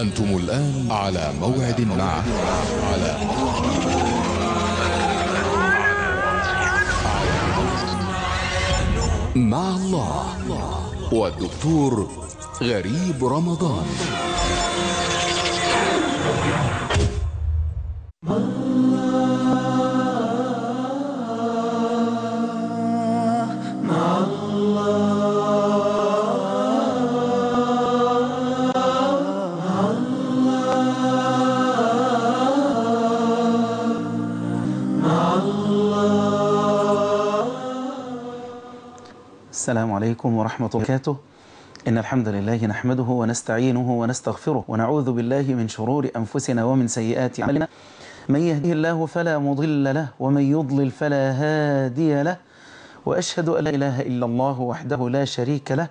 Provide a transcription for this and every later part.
أنتم الآن على موعد مع على مع الله والدكتور غريب رمضان. عليكم ورحمة الله وبركاته. إن الحمد لله نحمده ونستعينه ونستغفره ونعوذ بالله من شرور أنفسنا ومن سيئات أعمالنا. من يهده الله فلا مضل له ومن يضلل فلا هادي له. وأشهد أن لا إله إلا الله وحده لا شريك له.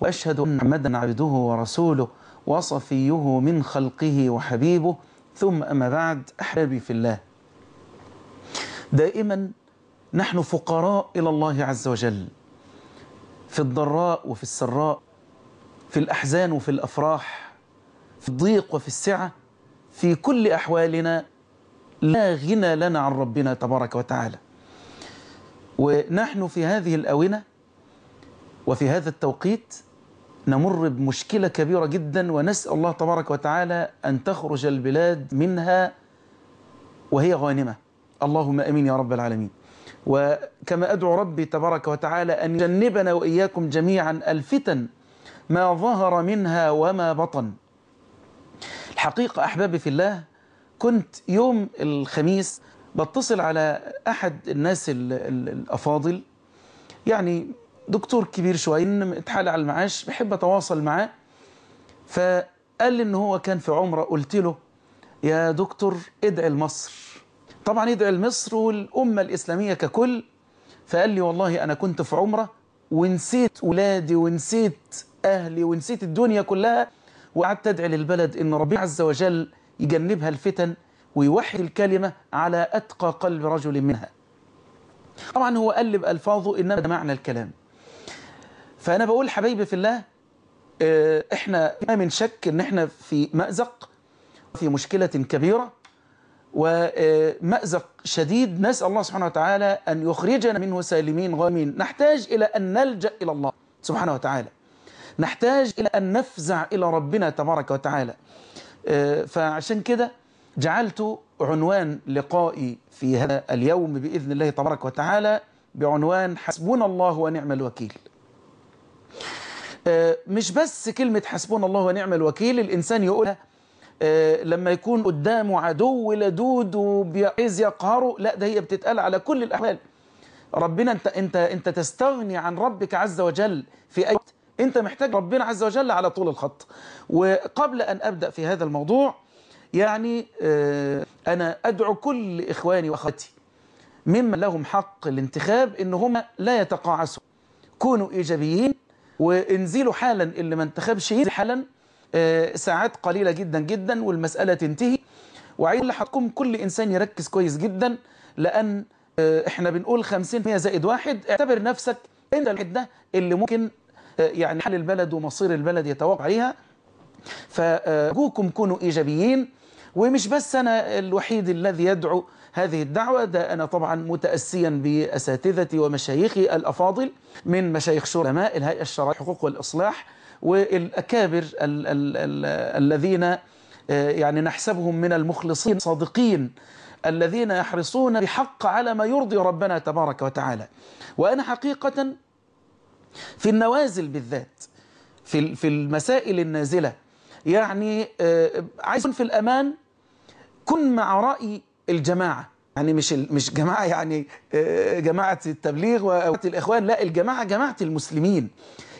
وأشهد أن محمدا عبده ورسوله وصفيه من خلقه وحبيبه. ثم أما بعد أحبابي في الله. دائما نحن فقراء إلى الله عز وجل. في الضراء وفي السراء في الأحزان وفي الأفراح في الضيق وفي السعة في كل أحوالنا لا غنى لنا عن ربنا تبارك وتعالى. ونحن في هذه الأونة وفي هذا التوقيت نمر بمشكلة كبيرة جدا ونسأل الله تبارك وتعالى أن تخرج البلاد منها وهي غانمة. اللهم أمين يا رب العالمين. وكما أدعو ربي تبارك وتعالى أن يجنبنا وإياكم جميعا الفتن ما ظهر منها وما بطن. الحقيقة أحبابي في الله كنت يوم الخميس بتصل على أحد الناس ال ال الأفاضل. يعني دكتور كبير شوية اتحال على المعاش بحب أتواصل معاه. فقال لي إن هو كان في عمرة قلت له يا دكتور ادعي لمصر. طبعا يدعي لمصر والأمة الإسلامية ككل فقال لي والله أنا كنت في عمرة ونسيت ولادي ونسيت أهلي ونسيت الدنيا كلها وقعدت أدعي للبلد إن ربنا عز وجل يجنبها الفتن ويوحي الكلمة على أتقى قلب رجل منها. طبعا هو قلب ألفاظه إنما معنى الكلام. فأنا بقول حبايبي في الله إحنا ما من شك إن إحنا في مأزق في مشكلة كبيرة. ومأزق شديد. نسأل الله سبحانه وتعالى أن يخرجنا منه سالمين غامين. نحتاج إلى أن نلجأ إلى الله سبحانه وتعالى. نحتاج إلى أن نفزع إلى ربنا تبارك وتعالى. فعشان كده جعلت عنوان لقائي في هذا اليوم بإذن الله تبارك وتعالى بعنوان حسبنا الله ونعم الوكيل. مش بس كلمة حسبنا الله ونعم الوكيل الإنسان يقولها لما يكون قدامه عدو لدود وبيعايز يقهره لا ده هي بتتقال على كل الأحوال. ربنا انت انت انت تستغني عن ربك عز وجل في أي وقت. انت محتاج ربنا عز وجل على طول الخط. وقبل أن أبدأ في هذا الموضوع يعني أنا أدعو كل إخواني وأخواتي ممن لهم حق الانتخاب إن هم لا يتقاعسوا. كونوا إيجابيين وإنزلوا حالا اللي ما انتخبش ينزل حالا ساعات قليلة جدا جدا والمسألة تنتهي. وعايز لحقكم كل إنسان يركز كويس جدا لأن إحنا بنقول 50% زائد واحد. اعتبر نفسك أنت الواحد ده اللي ممكن يعني حال البلد ومصير البلد يتوقع عليها. فأرجوكم كونوا إيجابيين. ومش بس أنا الوحيد الذي يدعو هذه الدعوة ده أنا طبعا متأسيا بأساتذتي ومشايخي الأفاضل من مشايخ شرماء الهيئة الشرعية الحقوق والإصلاح. والأكابر ال ال ال الذين يعني نحسبهم من المخلصين الصادقين الذين يحرصون بحق على ما يرضي ربنا تبارك وتعالى. وأنا حقيقة في النوازل بالذات في في المسائل النازلة يعني عايز في الأمان كن مع رأي الجماعة. يعني مش مش جماعة يعني جماعة التبليغ والإخوان لا الجماعة جماعة المسلمين.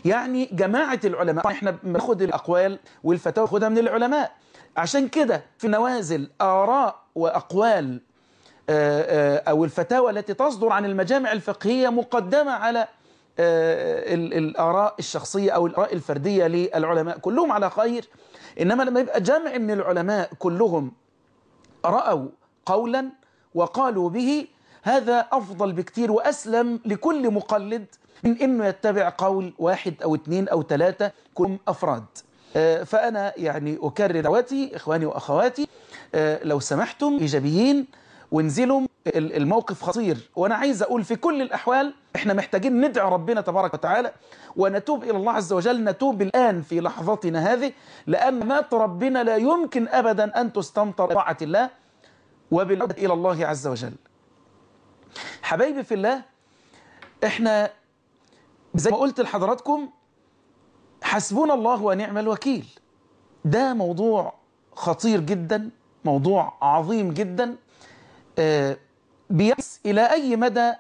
يعني جماعة العلماء إحنا بناخد الأقوال والفتاوى خدها من العلماء. عشان كده في نوازل آراء وأقوال أو الفتاوى التي تصدر عن المجامع الفقهية مقدمة على الآراء الشخصية أو الآراء الفردية للعلماء كلهم على خير. إنما لما يبقى جمع من العلماء كلهم رأوا قولا وقالوا به هذا أفضل بكتير وأسلم لكل مقلد من أنه يتبع قول واحد أو اثنين أو ثلاثة كلهم أفراد. آه، فأنا يعني أكرر دعوتي إخواني وأخواتي آه، لو سمحتم إيجابيين وانزلوا ال- الموقف خطير. وأنا عايز أقول في كل الأحوال إحنا محتاجين ندعو ربنا تبارك وتعالى ونتوب إلى الله عز وجل نتوب الآن في لحظتنا هذه لأن مات ربنا لا يمكن أبدا أن تستمطر طاعة الله وبالعودة إلى الله عز وجل. حبايبي في الله إحنا زي ما قلت لحضراتكم حسبنا الله ونعم الوكيل. ده موضوع خطير جدا موضوع عظيم جدا. آه، بيمس إلى أي مدى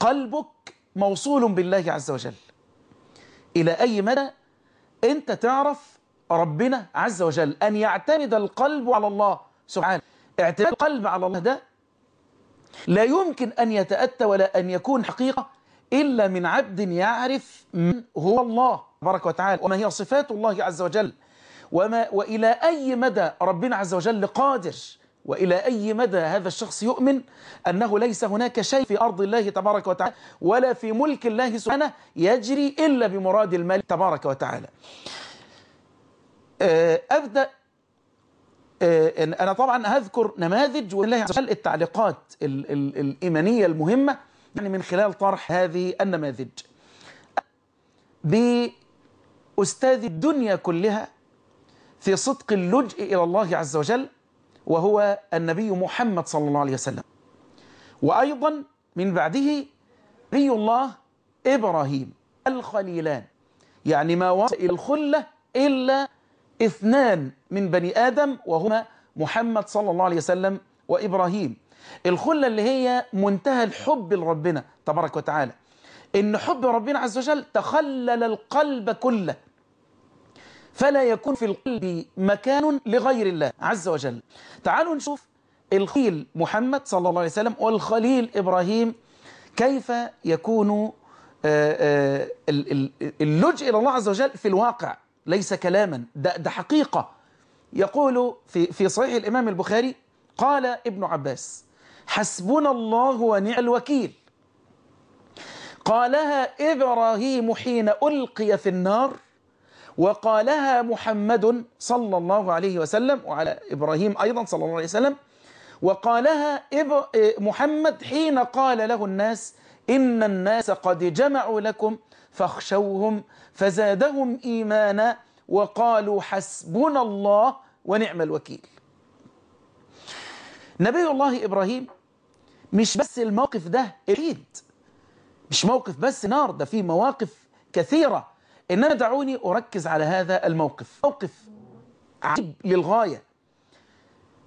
قلبك موصول بالله عز وجل؟ إلى أي مدى أنت تعرف ربنا عز وجل أن يعتمد القلب على الله سبحانه؟ اعتماد القلب على الله ده لا يمكن أن يتأتى ولا أن يكون حقيقة. إلا من عبد يعرف من هو الله تبارك وتعالى. وما هي صفات الله عز وجل. وما وإلى أي مدى ربنا عز وجل قادر؟ وإلى أي مدى هذا الشخص يؤمن أنه ليس هناك شيء في أرض الله تبارك وتعالى ولا في ملك الله سبحانه يجري إلا بمراد الملك تبارك وتعالى؟ آه، أبدأ. آه، أنا طبعا هذكر نماذج ولله عز وجل التعليقات ال ال الإيمانية المهمة يعني من خلال طرح هذه النماذج. بأستاذ الدنيا كلها في صدق اللجء إلى الله عز وجل وهو النبي محمد صلى الله عليه وسلم. وأيضا من بعده نبي الله إبراهيم الخليلان. يعني ما وصل إلى الخلة إلا اثنان من بني آدم وهما محمد صلى الله عليه وسلم وإبراهيم. الخلة اللي هي منتهى الحب لربنا تبارك وتعالى. إن حب ربنا عز وجل تخلل القلب كله. فلا يكون في القلب مكان لغير الله عز وجل. تعالوا نشوف الخليل محمد صلى الله عليه وسلم والخليل إبراهيم كيف يكون آه، آه، ال- ال- اللجء إلى الله عز وجل في الواقع. ليس كلاما ده, ده حقيقة. يقول في, في صحيح الإمام البخاري قال ابن عباس حسبنا الله ونعم الوكيل قالها إبراهيم حين ألقي في النار وقالها محمد صلى الله عليه وسلم وعلى إبراهيم أيضا صلى الله عليه وسلم وقالها. محمد حين قال له الناس إن الناس قد جمعوا لكم فاخشوهم فزادهم إيمانا وقالوا حسبنا الله ونعم الوكيل نبي الله إبراهيم مش بس الموقف ده أكيد مش موقف بس نار ده في مواقف كثيرة. إنما دعوني أركز على هذا الموقف. موقف عجيب للغاية.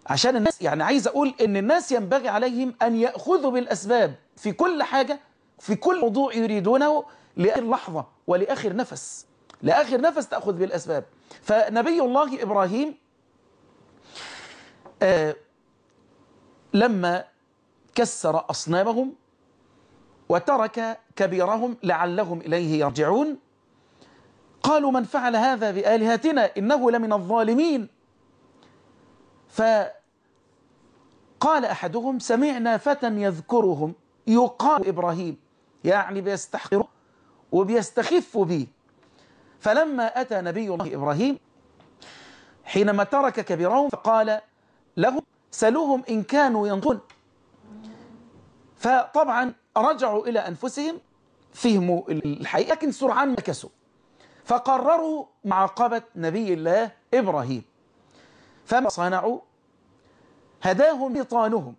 عشان الناس يعني عايز أقول إن الناس ينبغي عليهم أن يأخذوا بالأسباب في كل حاجة في كل موضوع يريدونه لآخر لحظة ولآخر نفس. لآخر نفس تأخذ بالأسباب. فنبي الله إبراهيم آه لما كسر أصنامهم وترك كبيرهم لعلهم إليه يرجعون قالوا من فعل هذا بآلهتنا إنه لمن الظالمين. فقال أحدهم سمعنا فتى يذكرهم يقال إبراهيم يعني بيستحقره وبيستخف به. فلما أتى نبي الله إبراهيم حينما ترك كبيرهم فقال لهم سلوهم إن كانوا ينطقون. فطبعا رجعوا إلى أنفسهم فهموا الحقيقة لكن سرعان مكسوا فقرروا معاقبة نبي الله إبراهيم. فما صنعوا؟ هداهم شيطانهم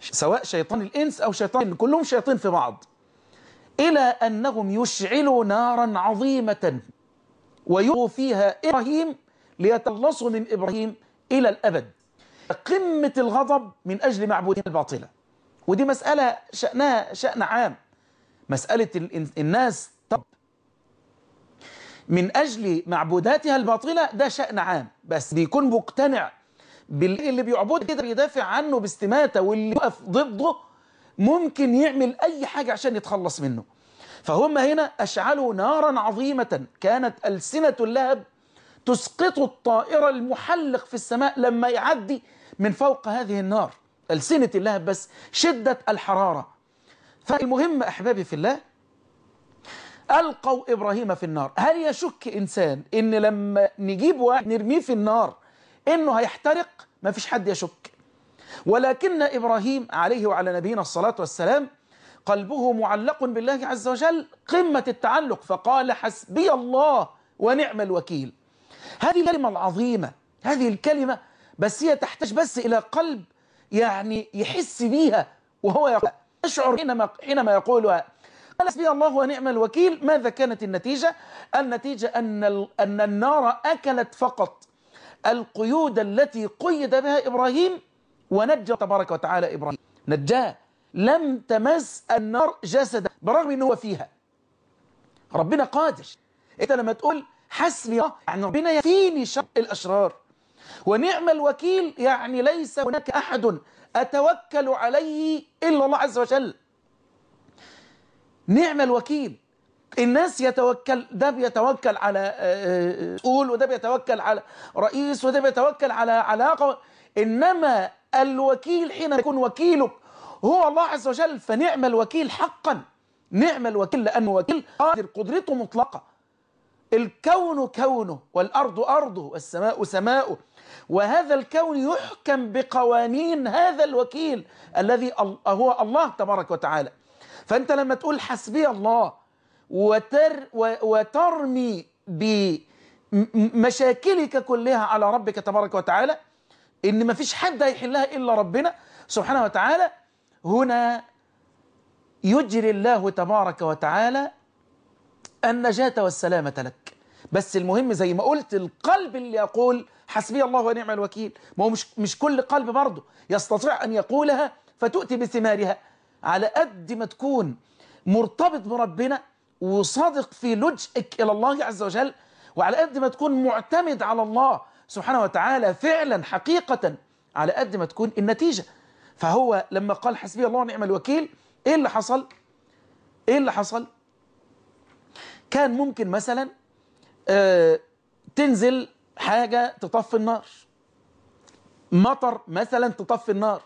سواء شيطان الإنس أو شيطان كلهم شياطين في بعض إلى أنهم يشعلوا نارا عظيمة ويلقوا فيها إبراهيم ليتخلصوا من إبراهيم إلى الأبد. قمة الغضب من أجل معبودين الباطلة. ودي مسألة شأنها شأن عام. مسألة الناس من أجل معبوداتها الباطلة ده شأن عام. بس بيكون مقتنع باللي بيعبد كده بيدافع عنه باستماتة واللي يقف ضده ممكن يعمل أي حاجة عشان يتخلص منه. فهم هنا أشعلوا نارا عظيمة كانت ألسنة اللهب تسقط الطائرة المحلق في السماء لما يعدي من فوق هذه النار. ألسنة اللهب بس شدة الحرارة. فالمهم أحبابي في الله ألقوا إبراهيم في النار. هل يشك إنسان إن لما نجيب واحد نرميه في النار إنه هيحترق؟ ما فيش حد يشك. ولكن إبراهيم عليه وعلى نبينا الصلاة والسلام قلبه معلق بالله عز وجل قمة التعلق فقال حسبي الله ونعم الوكيل. هذه الكلمة العظيمة هذه الكلمة بس هي تحتاج بس إلى قلب يعني يحس بيها وهو يشعر حينما, حينما يقولها. قال حسبي الله ونعم الوكيل. ماذا كانت النتيجة؟ النتيجة أن, أن النار أكلت فقط القيود التي قيد بها إبراهيم ونجى. تبارك وتعالى إبراهيم نجاه. لم تمس النار جسدا برغم أنه هو فيها. ربنا قادر. انت لما تقول حسبي الله يعني ربنا يفيني شر الأشرار. ونعم الوكيل يعني ليس هناك أحد أتوكل عليه إلا الله عز وجل. نعم الوكيل. الناس يتوكل ده بيتوكل على مسؤول وده بيتوكل على رئيس وده بيتوكل على علاقة. إنما الوكيل حين يكون وكيلك هو الله عز وجل فنعم الوكيل حقا. نعم الوكيل لأنه وكيل قادر قدرته مطلقة. الكون كونه والأرض أرضه والسماء سماؤه وهذا الكون يحكم بقوانين هذا الوكيل الذي هو الله تبارك وتعالى. فأنت لما تقول حسبي الله وتر وترمي بمشاكلك كلها على ربك تبارك وتعالى إن ما فيش حد هيحلها إلا ربنا سبحانه وتعالى هنا يجري الله تبارك وتعالى النجاة والسلامة لك. بس المهم زي ما قلت القلب اللي يقول حسبي الله ونعم الوكيل ما هو مش, مش كل قلب برضه يستطيع أن يقولها فتؤتي بثمارها. على قد ما تكون مرتبط بربنا وصادق في لجئك إلى الله عز وجل وعلى قد ما تكون معتمد على الله سبحانه وتعالى فعلا حقيقة على قد ما تكون النتيجة. فهو لما قال حسبي الله ونعم الوكيل إيه اللي حصل؟ إيه اللي حصل؟ كان ممكن مثلا تنزل حاجة تطفي النار. مطر مثلا تطفي النار.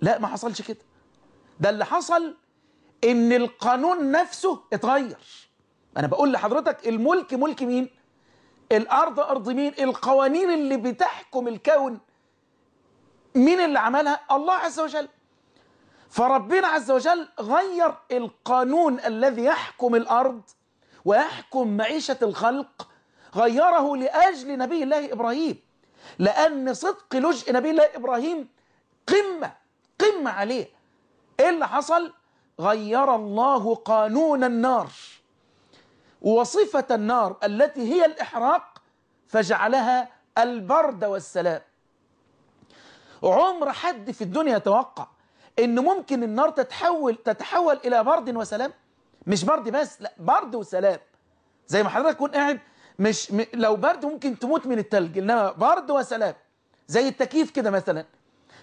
لا ما حصلش كده. ده اللي حصل إن القانون نفسه اتغير. أنا بقول لحضرتك الملك ملك مين؟ الأرض أرض مين؟ القوانين اللي بتحكم الكون مين اللي عملها؟ الله عز وجل. فربنا عز وجل غير القانون الذي يحكم الأرض ويحكم معيشة الخلق غيره لأجل نبي الله إبراهيم. لأن صدق لجء نبي الله إبراهيم قمة قمة عليه. إيه اللي حصل؟ غير الله قانون النار. وصفة النار التي هي الإحراق فجعلها البرد والسلام. عمر حد في الدنيا يتوقع إن ممكن النار تتحول تتحول إلى برد وسلام؟ مش برد بس لا برد وسلام. زي ما حضرتك تكون قاعد مش م... لو برد ممكن تموت من التلج إنما برد وسلام. زي التكييف كده مثلا.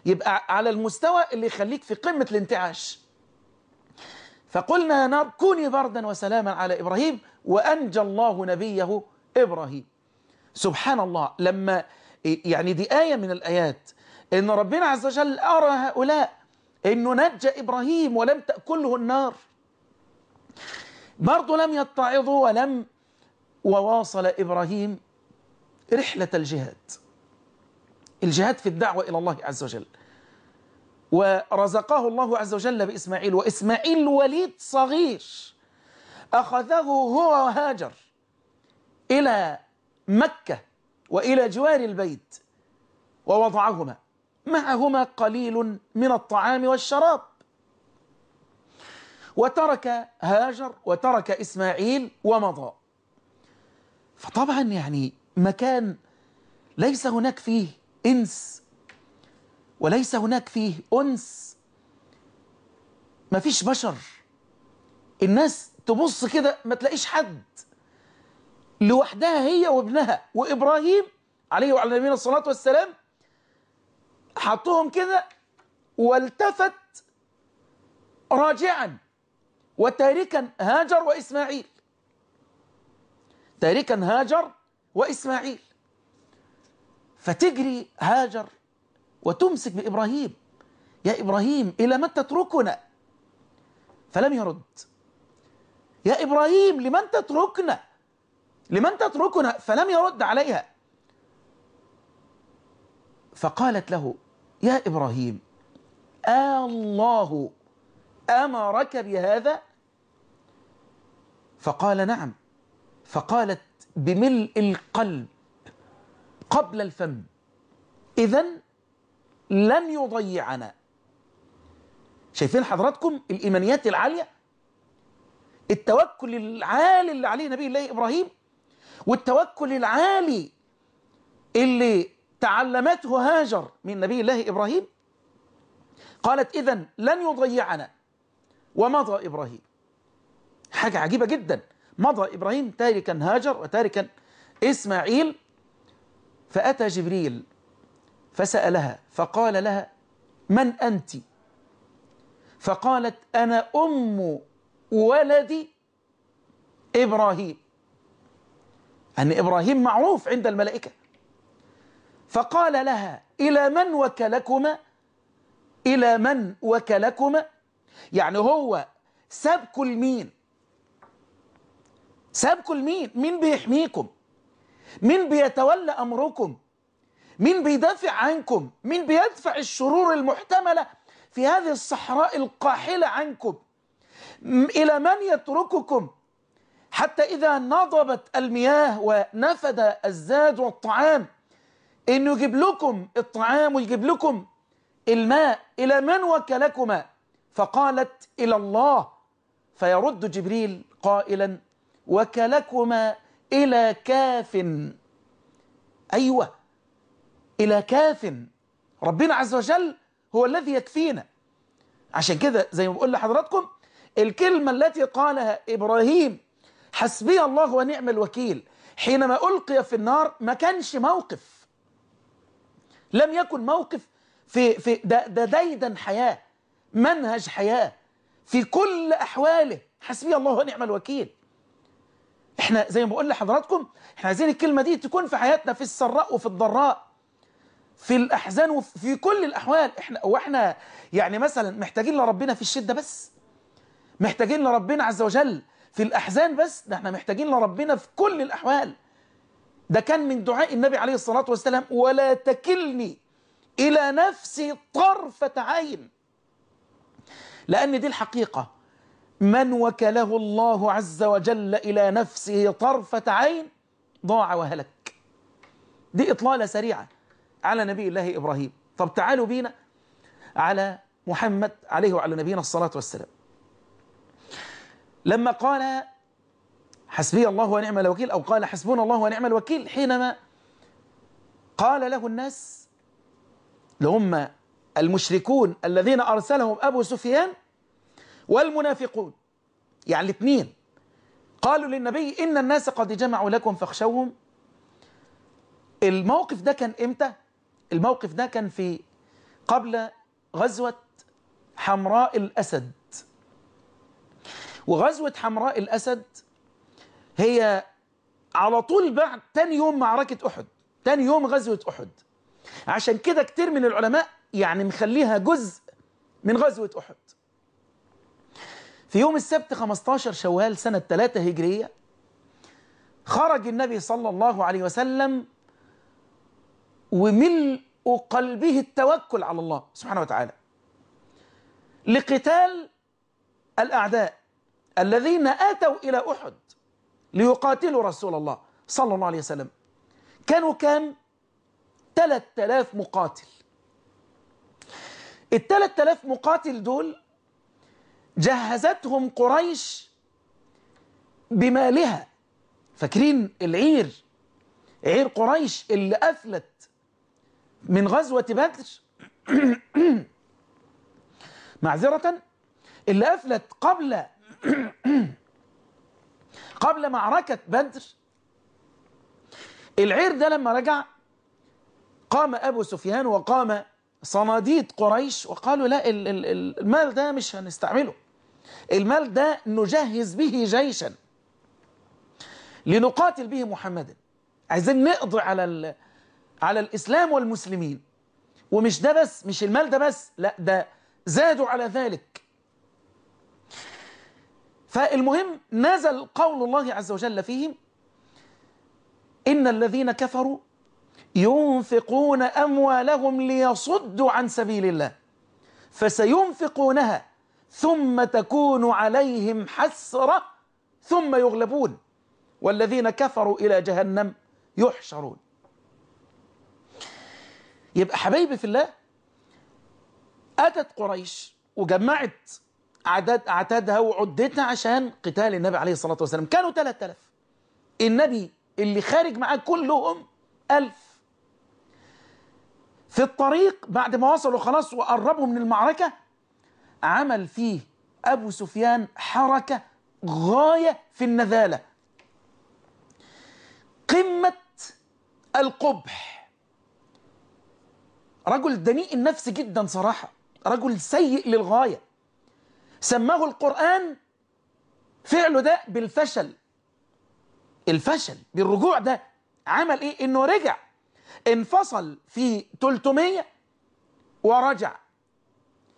يبقى على المستوى اللي يخليك في قمة الانتعاش. فقلنا يا نار كوني بردا وسلاما على إبراهيم وأنجى الله نبيه إبراهيم. سبحان الله لما يعني دي آية من الآيات. إن ربنا عز وجل أرى هؤلاء إنه نجى إبراهيم ولم تأكله النار. برضه لم يتعظوا ولم وواصل إبراهيم رحلة الجهاد. الجهاد في الدعوة إلى الله عز وجل. ورزقه الله عز وجل بإسماعيل وإسماعيل وليد صغير. أخذه هو وهاجر إلى مكة وإلى جوار البيت ووضعهما. معهما قليل من الطعام والشراب. وترك هاجر وترك إسماعيل ومضى. فطبعا يعني مكان ليس هناك فيه إنس وليس هناك فيه أنس. ما فيش بشر. الناس تبص كده ما تلاقيش حد. لوحدها هي وابنها وإبراهيم عليه وعلى نبينا الصلاة والسلام حطهم كده والتفت راجعا. وتاركا هاجر وإسماعيل. تاركا هاجر وإسماعيل. فتجري هاجر وتمسك بإبراهيم. يا إبراهيم إلى متى تتركنا؟ فلم يرد. يا إبراهيم لمن تتركنا؟ لمن تتركنا؟ فلم يرد عليها. فقالت له يا إبراهيم آه الله أمرك بهذا؟ فقال نعم. فقالت بملء القلب قبل الفم. إذا لن يضيعنا. شايفين حضراتكم الإيمانيات العالية؟ التوكل العالي اللي عليه نبي الله إبراهيم والتوكل العالي اللي تعلمته هاجر من نبي الله إبراهيم. قالت إذا لن يضيعنا. ومضى إبراهيم. حاجة عجيبة جدا. مضى إبراهيم تاركا هاجر وتاركا إسماعيل. فأتى جبريل فسألها فقال لها من أنت؟ فقالت أنا أم ولدي إبراهيم. أن إبراهيم معروف عند الملائكة. فقال لها إلى من وكلكما؟ إلى من وكلكما؟ يعني هو سابكوا لمين؟ سابكوا لمين؟ مين بيحميكم؟ مين بيتولى أمركم؟ مين بيدافع عنكم؟ مين بيدفع الشرور المحتملة في هذه الصحراء القاحلة عنكم؟ إلى من يترككم؟ حتى إذا نضبت المياه ونفد الزاد والطعام إنه يجيب لكم الطعام ويجيب لكم الماء إلى من وكلكما؟ فقالت إلى الله. فيرد جبريل قائلا وكلكما إلى كاف. أيوة إلى كاف. ربنا عز وجل هو الذي يكفينا. عشان كده زي ما بقول لحضراتكم الكلمة التي قالها إبراهيم حسبي الله ونعم الوكيل. حينما ألقي في النار ما كانش موقف. لم يكن موقف في في ده, ده ديدا حياة. منهج حياة في كل أحواله. حسبي الله ونعم الوكيل. إحنا زي ما بقول لحضراتكم إحنا عايزين الكلمة دي تكون في حياتنا في السراء وفي الضراء. في الأحزان وفي كل الأحوال. إحنا وإحنا يعني مثلا محتاجين لربنا في الشدة بس. محتاجين لربنا عز وجل في الأحزان بس. ده إحنا محتاجين لربنا في كل الأحوال. ده كان من دعاء النبي عليه الصلاة والسلام ولا تكلني إلى نفسي طرفة عين. لأن دي الحقيقة. من وكله الله عز وجل إلى نفسه طرفة عين ضاع وهلك. دي إطلالة سريعة على نبي الله إبراهيم. طب تعالوا بينا على محمد عليه وعلى نبينا الصلاة والسلام. لما قال حسبي الله ونعم الوكيل أو قال حسبنا الله ونعم الوكيل حينما قال له الناس لهم المشركون الذين أرسلهم أبو سفيان والمنافقون. يعني الاثنين. قالوا للنبي إن الناس قد جمعوا لكم فاخشوهم. الموقف ده كان إمتى؟ الموقف ده كان في قبل غزوة حمراء الأسد. وغزوة حمراء الأسد هي على طول بعد تاني يوم معركة أحد تاني يوم غزوة أحد. عشان كده كتير من العلماء يعني مخليها جزء من غزوة أحد. في يوم السبت 15 شوال سنة 3 هجرية خرج النبي صلى الله عليه وسلم وملء قلبه التوكل على الله سبحانه وتعالى لقتال الأعداء الذين آتوا إلى أحد ليقاتلوا رسول الله صلى الله عليه وسلم. كانوا كام؟ 3000 مقاتل. ال 3000 مقاتل دول جهزتهم قريش بمالها. فاكرين العير؟ عير قريش اللي أفلت من غزوة بدر. معذرة اللي أفلت قبل قبل معركة بدر. العير ده لما رجع قام أبو سفيان وقام صناديد قريش وقالوا لا المال ده مش هنستعمله. المال ده نجهز به جيشا لنقاتل به محمدا. عايزين نقضي على على الإسلام والمسلمين. ومش ده بس مش المال ده بس لا ده زادوا على ذلك. فالمهم نزل قول الله عز وجل فيهم إن الذين كفروا ينفقون أموالهم ليصدوا عن سبيل الله. فسينفقونها ثم تكون عليهم حسرة ثم يغلبون. والذين كفروا إلى جهنم يحشرون. يبقى حبايبي في الله أتت قريش وجمعت عدد أعتادها وعدتها عشان قتال النبي عليه الصلاة والسلام. كانوا 3000 النبي اللي خارج معاه كلهم ألف. في الطريق بعد ما وصلوا خلاص وقربوا من المعركة عمل فيه أبو سفيان حركة غاية في النذالة. قمة القبح. رجل دنيء النفس جدا صراحة رجل سيء للغاية. سماه القرآن فعله ده بالفشل. الفشل بالرجوع ده عمل إيه؟ إنه رجع. انفصل في 300 ورجع.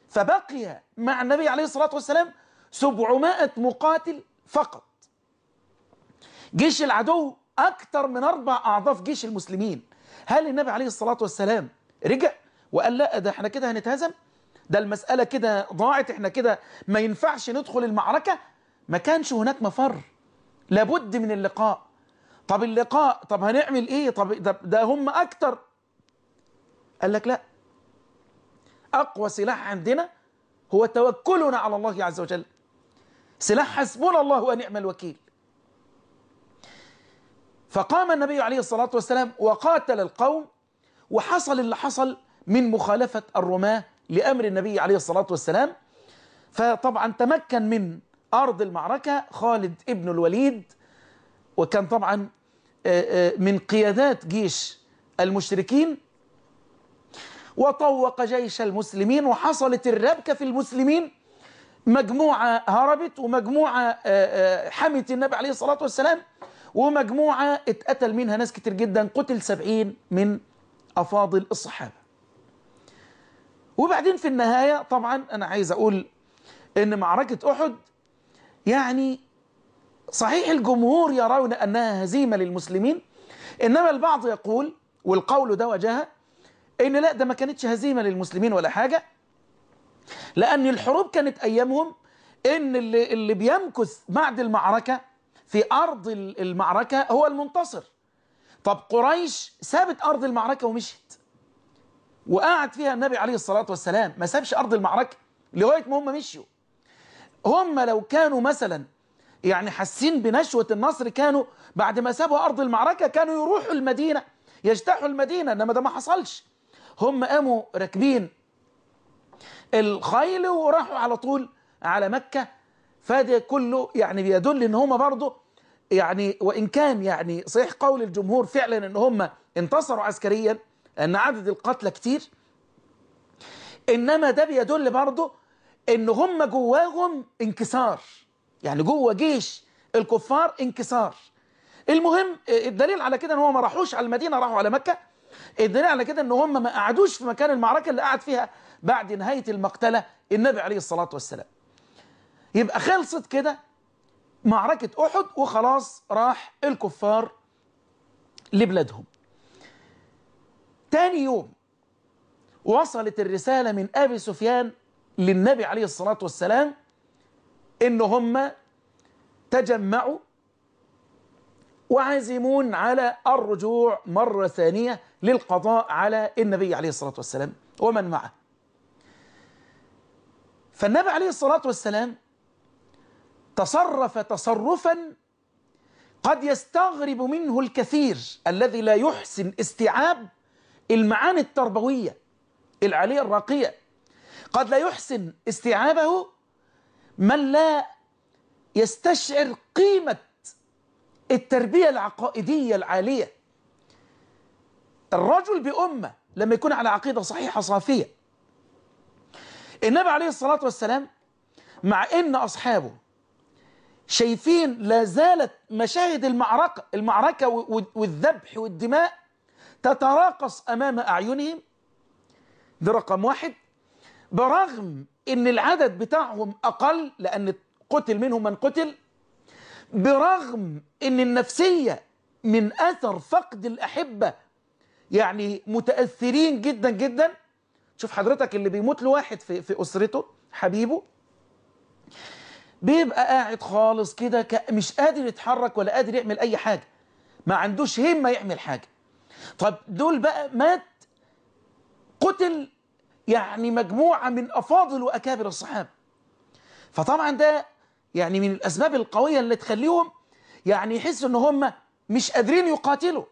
فبقي مع النبي عليه الصلاة والسلام 700 مقاتل فقط. جيش العدو أكثر من أربع أعضاف جيش المسلمين. هل النبي عليه الصلاة والسلام رجع وقال لا ده إحنا كده هنتهزم؟ ده المسألة كده ضاعت إحنا كده ما ينفعش ندخل المعركة؟ ما كانش هناك مفر. لابد من اللقاء. طب اللقاء طب هنعمل إيه؟ طب ده, ده هم أكتر. قال لك لا. أقوى سلاح عندنا هو توكلنا على الله عز وجل. سلاح حسبنا الله ونعم الوكيل. فقام النبي عليه الصلاة والسلام وقاتل القوم وحصل اللي حصل من مخالفة الرماة لأمر النبي عليه الصلاة والسلام. فطبعا تمكن من أرض المعركة خالد ابن الوليد وكان طبعا من قيادات جيش المشركين وطوق جيش المسلمين وحصلت الربكة في المسلمين مجموعة هربت ومجموعة حمت النبي عليه الصلاة والسلام ومجموعة اتقتل منها ناس كتير جدا قتل سبعين من أفاضل الصحابة. وبعدين في النهاية طبعا أنا عايز أقول إن معركة أحد يعني صحيح الجمهور يرون أنها هزيمة للمسلمين إنما البعض يقول والقول ده وجهه إن لا ده ما كانتش هزيمة للمسلمين ولا حاجة لأن الحروب كانت أيامهم إن اللي, اللي بيمكث بعد المعركة في أرض المعركة هو المنتصر. طب قريش سابت أرض المعركة ومشيت وقعد فيها النبي عليه الصلاة والسلام ما سابش أرض المعركة لغاية ما هم مشيوا. هم لو كانوا مثلا يعني حاسين بنشوة النصر كانوا بعد ما سابوا أرض المعركة كانوا يروحوا المدينة يجتاحوا المدينة إنما ده ما حصلش. هم قاموا راكبين الخيل وراحوا على طول على مكة. فده كله يعني بيدل إن هم برضه يعني وإن كان يعني صحيح قول الجمهور فعلا إن هم انتصروا عسكريا إن عدد القتلى كتير. إنما ده بيدل برضه إن هم جواهم انكسار. يعني جوه جيش الكفار انكسار. المهم الدليل على كده إن هم ما راحوش على المدينة راحوا على مكة. الدليل على كده إن هم ما قعدوش في مكان المعركة اللي قعد فيها بعد نهاية المقتلة النبي عليه الصلاة والسلام. يبقى خلصت كده معركة أحد وخلاص راح الكفار لبلادهم. تاني يوم وصلت الرسالة من أبي سفيان للنبي عليه الصلاة والسلام إن هم تجمعوا وعازمون على الرجوع مرة ثانية للقضاء على النبي عليه الصلاة والسلام ومن معه. فالنبي عليه الصلاة والسلام تصرف تصرفا قد يستغرب منه الكثير الذي لا يحسن استيعاب المعاني التربوية العالية الراقية. قد لا يحسن استيعابه من لا يستشعر قيمة التربية العقائدية العالية. الرجل بأمة لما يكون على عقيدة صحيحة صافية. النبي عليه الصلاة والسلام مع إن أصحابه شايفين لا زالت مشاهد المعركة المعركة والذبح والدماء تتراقص أمام أعينهم. ده رقم واحد. برغم إن العدد بتاعهم أقل لأن قتل منهم من قتل برغم إن النفسية من أثر فقد الأحبة يعني متأثرين جدا جدا. شوف حضرتك اللي بيموت له واحد في, في أسرته حبيبه بيبقى قاعد خالص كده مش قادر يتحرك ولا قادر يعمل أي حاجة. ما عندوش همة يعمل حاجة. طب دول بقى مات قتل يعني مجموعة من أفاضل وأكابر الصحابة. فطبعا ده يعني من الأسباب القوية اللي تخليهم يعني يحسوا إن هم مش قادرين يقاتلوا.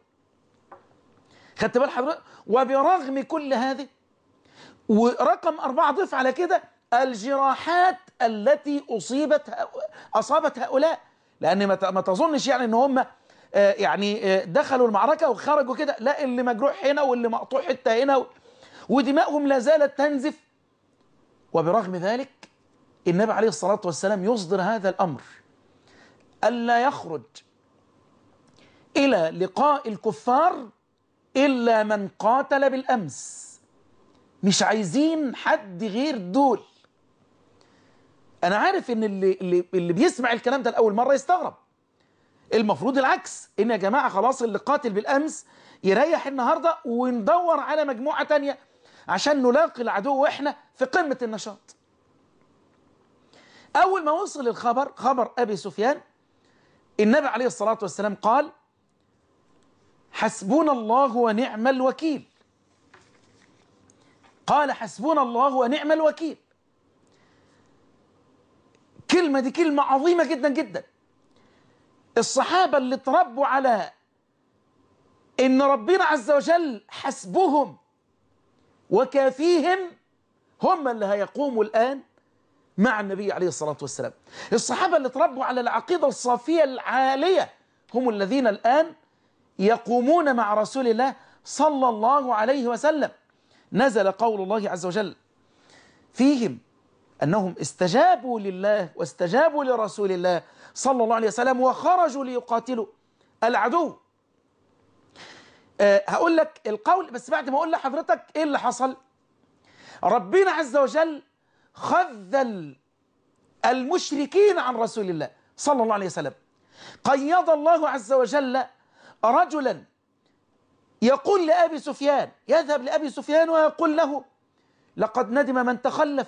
خدت بال حضرتك؟ وبرغم كل هذه ورقم أربعة ضيف على كده الجراحات التي أصيبت أصابت هؤلاء. لأن ما تظنش يعني إن هم آه، يعني آه، دخلوا المعركة وخرجوا كده. لا اللي مجروح هنا واللي مقطوع حتة هنا ودماؤهم لا زالت تنزف. وبرغم ذلك النبي عليه الصلاة والسلام يصدر هذا الأمر. ألا يخرج إلى لقاء الكفار إلا من قاتل بالأمس. مش عايزين حد غير دول. أنا عارف إن اللي, اللي, اللي بيسمع الكلام ده لأول مرة يستغرب. المفروض العكس إن يا جماعة خلاص اللي قاتل بالأمس يريح النهاردة وندور على مجموعة تانية. عشان نلاقي العدو وإحنا في قمة النشاط. أول ما وصل الخبر خبر أبي سفيان النبي عليه الصلاة والسلام قال حسبنا الله ونعم الوكيل. قال حسبنا الله ونعم الوكيل. كلمة دي كلمة عظيمة جدا جدا. الصحابة اللي تربوا على إن ربنا عز وجل حسبهم وكافيهم هم اللي هيقوموا الآن مع النبي عليه الصلاة والسلام. الصحابة اللي تربوا على العقيدة الصافية العالية هم الذين الآن يقومون مع رسول الله صلى الله عليه وسلم. نزل قول الله عز وجل فيهم أنهم استجابوا لله واستجابوا لرسول الله صلى الله عليه وسلم وخرجوا ليقاتلوا العدو. أه هقول لك القول بس بعد ما أقول لحضرتك إيه اللي حصل؟ ربنا عز وجل خذل المشركين عن رسول الله صلى الله عليه وسلم. قيض الله عز وجل رجلا يقول لأبي سفيان يذهب لأبي سفيان ويقول له لقد ندم من تخلف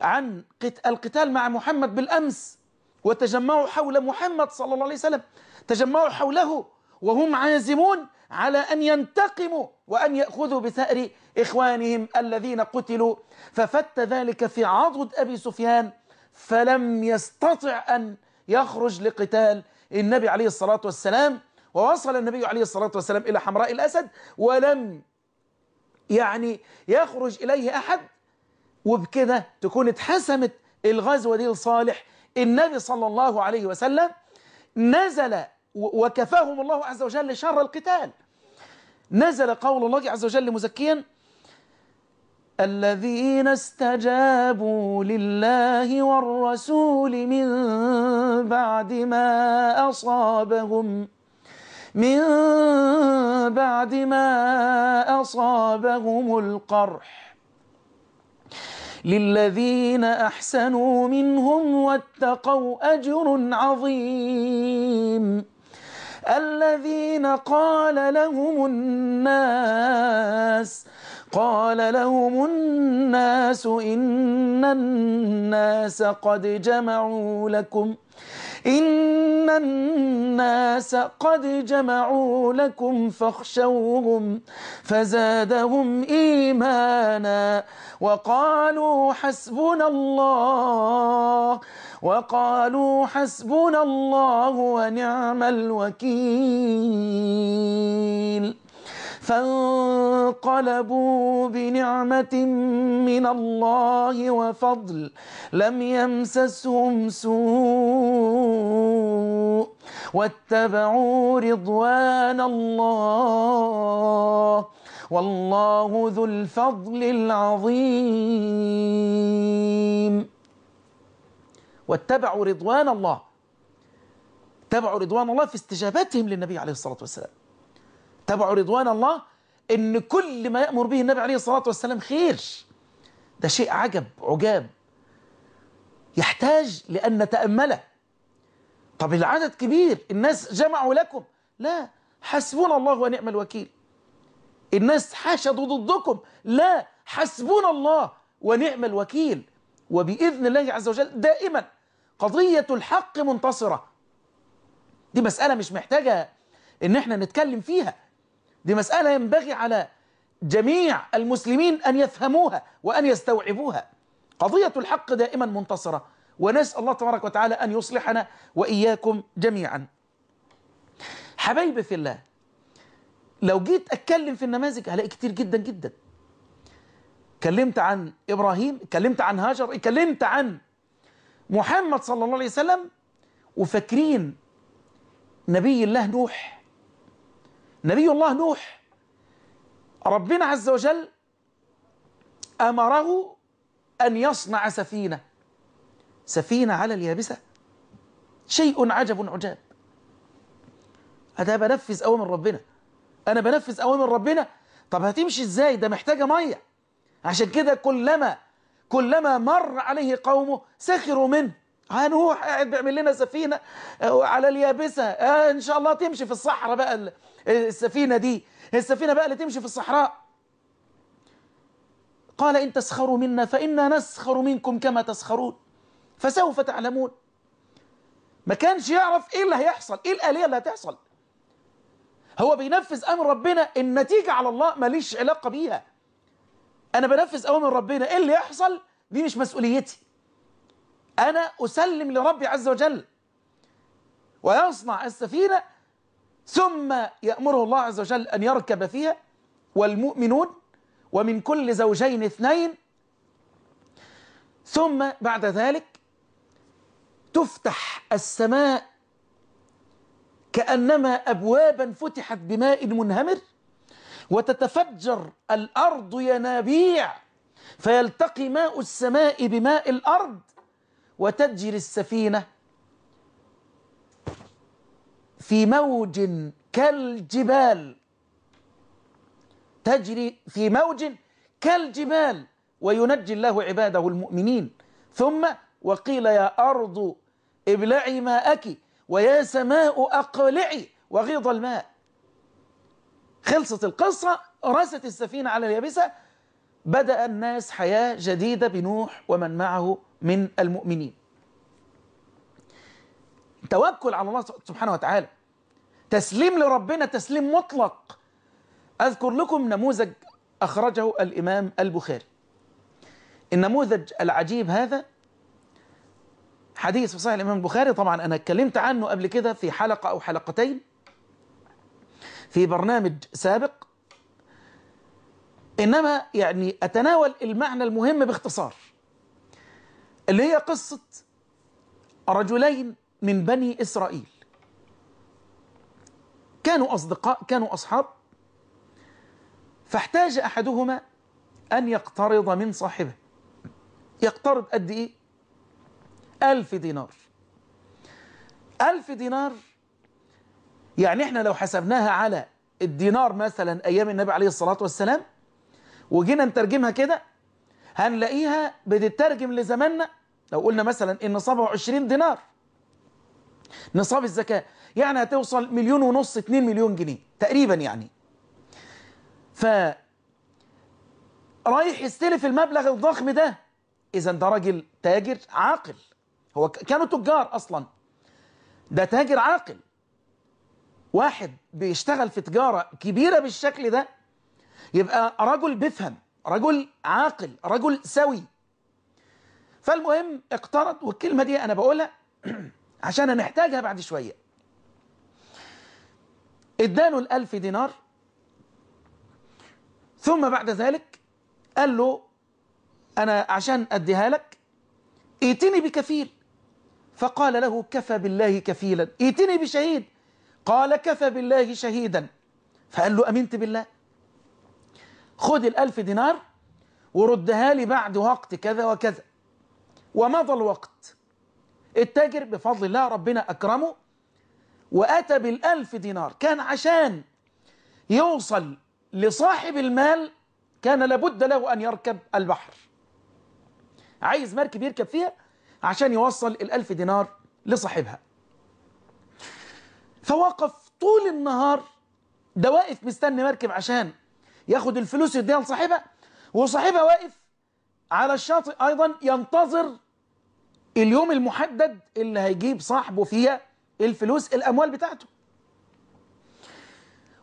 عن القتال مع محمد بالأمس وتجمعوا حول محمد صلى الله عليه وسلم تجمعوا حوله وهم عازمون على أن ينتقموا وأن يأخذوا بثأر إخوانهم الذين قتلوا. ففت ذلك في عضد أبي سفيان فلم يستطع أن يخرج لقتال النبي عليه الصلاة والسلام. ووصل النبي عليه الصلاة والسلام إلى حمراء الأسد ولم يعني يخرج إليه أحد. وبكده تكون اتحسمت الغزوة دي لصالح النبي صلى الله عليه وسلم. نزل وكفاهم الله عز وجل شر القتال. نزل قول الله عز وجل مزكيا الذين استجابوا لله والرسول من بعد ما أصابهم من بعد ما أصابهم القرح. للذين أحسنوا منهم واتقوا أجر عظيم. الذين قال لهم الناس قال لهم الناس إن الناس قد جمعوا لكم إن الناس قد جمعوا لكم فاخشوهم فزادهم إيمانا وقالوا حسبنا الله وقالوا حسبنا الله ونعم الوكيل. فانقلبوا بنعمة من الله وفضل لم يمسسهم سوء. واتبعوا رضوان الله والله ذو الفضل العظيم. واتبعوا رضوان الله. اتبعوا رضوان الله في استجابتهم للنبي عليه الصلاة والسلام. اتبعوا رضوان الله إن كل ما يأمر به النبي عليه الصلاة والسلام خير. ده شيء عجب عجاب. يحتاج لأن نتأمله طب العدد كبير. الناس جمعوا لكم. لا حسبنا الله ونعم الوكيل. الناس حشدوا ضدكم. لا حسبنا الله ونعم الوكيل. وبإذن الله عز وجل دائما. قضية الحق منتصرة. دي مسألة مش محتاجة إن إحنا نتكلم فيها. دي مسألة ينبغي على جميع المسلمين أن يفهموها وأن يستوعبوها. قضية الحق دائما منتصرة. ونسأل الله تبارك وتعالى أن يصلحنا وإياكم جميعا. حبايبي في الله لو جيت أتكلم في النماذج هلاقي كتير جدا جدا. اتكلمت عن إبراهيم اتكلمت عن هاجر اتكلمت عن محمد صلى الله عليه وسلم وفاكرين نبي الله نوح. نبي الله نوح ربنا عز وجل أمره أن يصنع سفينة. سفينة على اليابسة. شيء عجب عجاب. هذا بنفذ أوامر ربنا. أنا بنفذ أوامر ربنا. طب هتمشي إزاي؟ ده محتاجة مية. عشان كده كلما كلما مر عليه قومه سخروا منه. هنوح قاعد بيعمل لنا سفينة على اليابسة. آه إن شاء الله تمشي في الصحراء بقى السفينة دي. السفينة بقى اللي تمشي في الصحراء. قال إن تسخروا منا فإنا نسخر منكم كما تسخرون فسوف تعلمون. ما كانش يعرف إيه اللي هيحصل إيه الآلية اللي هتحصل. هو بينفذ أمر ربنا النتيجة على الله ماليش علاقة بيها. أنا بنفذ أوامر ربنا إيه اللي يحصل؟ دي مش مسؤوليتي. أنا أسلم لربي عز وجل. ويصنع السفينة ثم يأمره الله عز وجل أن يركب فيها. والمؤمنون ومن كل زوجين اثنين. ثم بعد ذلك تفتح السماء. كأنما أبوابا فتحت بماء منهمر. وتتفجر الأرض ينابيع فيلتقي ماء السماء بماء الأرض وتجري السفينة في موج كالجبال. تجري في موج كالجبال وينجي الله عباده المؤمنين. ثم وقيل يا أرض ابلعي ماءك ويا سماء أقلعي وغيض الماء. خلصت القصة رست السفينة على اليابسة بدأ الناس حياة جديدة بنوح ومن معه من المؤمنين. توكل على الله سبحانه وتعالى. تسليم لربنا تسليم مطلق. أذكر لكم نموذج أخرجه الإمام البخاري. النموذج العجيب هذا حديث في صحيح الإمام البخاري طبعا أنا اتكلمت عنه قبل كده في حلقة أو حلقتين. في برنامج سابق. إنما يعني أتناول المعنى المهم باختصار اللي هي قصة رجلين من بني إسرائيل. كانوا أصدقاء كانوا أصحاب. فاحتاج أحدهما أن يقترض من صاحبه. يقترض قد إيه؟ ألف دينار. ألف دينار يعني إحنا لو حسبناها على الدينار مثلا أيام النبي عليه الصلاة والسلام وجينا نترجمها كده هنلاقيها بتترجم لزماننا. لو قلنا مثلا إن نصابه 20 دينار نصاب الزكاة يعني هتوصل مليون ونص 2 مليون جنيه تقريبا يعني. ف رايح يستلف المبلغ الضخم ده اذا ده راجل تاجر عاقل. هو كانوا تجار أصلا. ده تاجر عاقل. واحد بيشتغل في تجارة كبيرة بالشكل ده يبقى رجل بيفهم رجل عاقل رجل سوي. فالمهم اقترض والكلمة دي أنا بقولها عشان هنحتاجها بعد شوية. اداله الألف دينار ثم بعد ذلك قال له أنا عشان أديها لك ائتني بكفيل. فقال له كفى بالله كفيلا ائتني بشهيد. قال كفى بالله شهيدا. فقال له أمنت بالله؟ خد الألف دينار وردها لي بعد وقت كذا وكذا. ومضى الوقت. التاجر بفضل الله ربنا أكرمه وأتى بالألف دينار. كان عشان يوصل لصاحب المال كان لابد له أن يركب البحر. عايز مركب يركب فيها عشان يوصل الألف دينار لصاحبها. فوقف طول النهار ده واقف مستني مركب عشان ياخد الفلوس يديها لصاحبها وصاحبها واقف على الشاطئ أيضا ينتظر اليوم المحدد اللي هيجيب صاحبه فيها الفلوس الأموال بتاعته.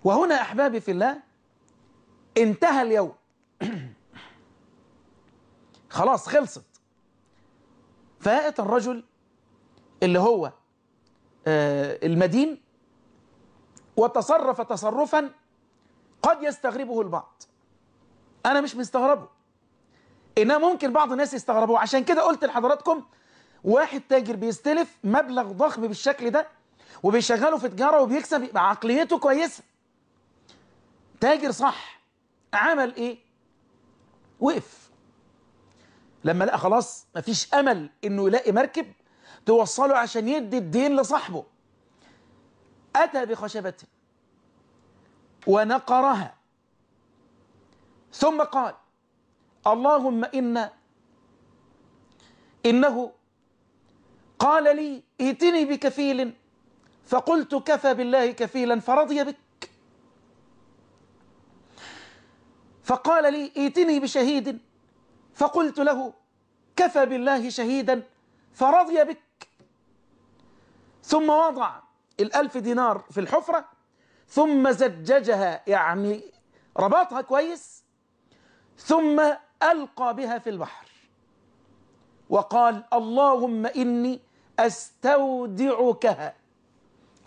وهنا أحبابي في الله انتهى اليوم. خلاص خلصت. فأتى الرجل اللي هو آه المدين وتصرف تصرفا قد يستغربه البعض. أنا مش مستغربه. إنما ممكن بعض الناس يستغربوه. عشان كده قلت لحضراتكم واحد تاجر بيستلف مبلغ ضخم بالشكل ده وبيشغله في تجارة وبيكسب يبقى عقليته كويسة. تاجر صح. عمل إيه؟ وقف. لما لقى خلاص مفيش أمل إنه يلاقي مركب توصله عشان يدي الدين لصاحبه. أتى بخشبة ونقرها. ثم قال اللهم إن إنه قال لي ائتني بكفيل فقلت كفى بالله كفيلا فرضي بك. فقال لي ائتني بشهيد فقلت له كفى بالله شهيدا فرضي بك. ثم وضع الألف دينار في الحفرة ثم زججها يعني ربطها كويس ثم ألقى بها في البحر. وقال اللهم إني أستودعكها.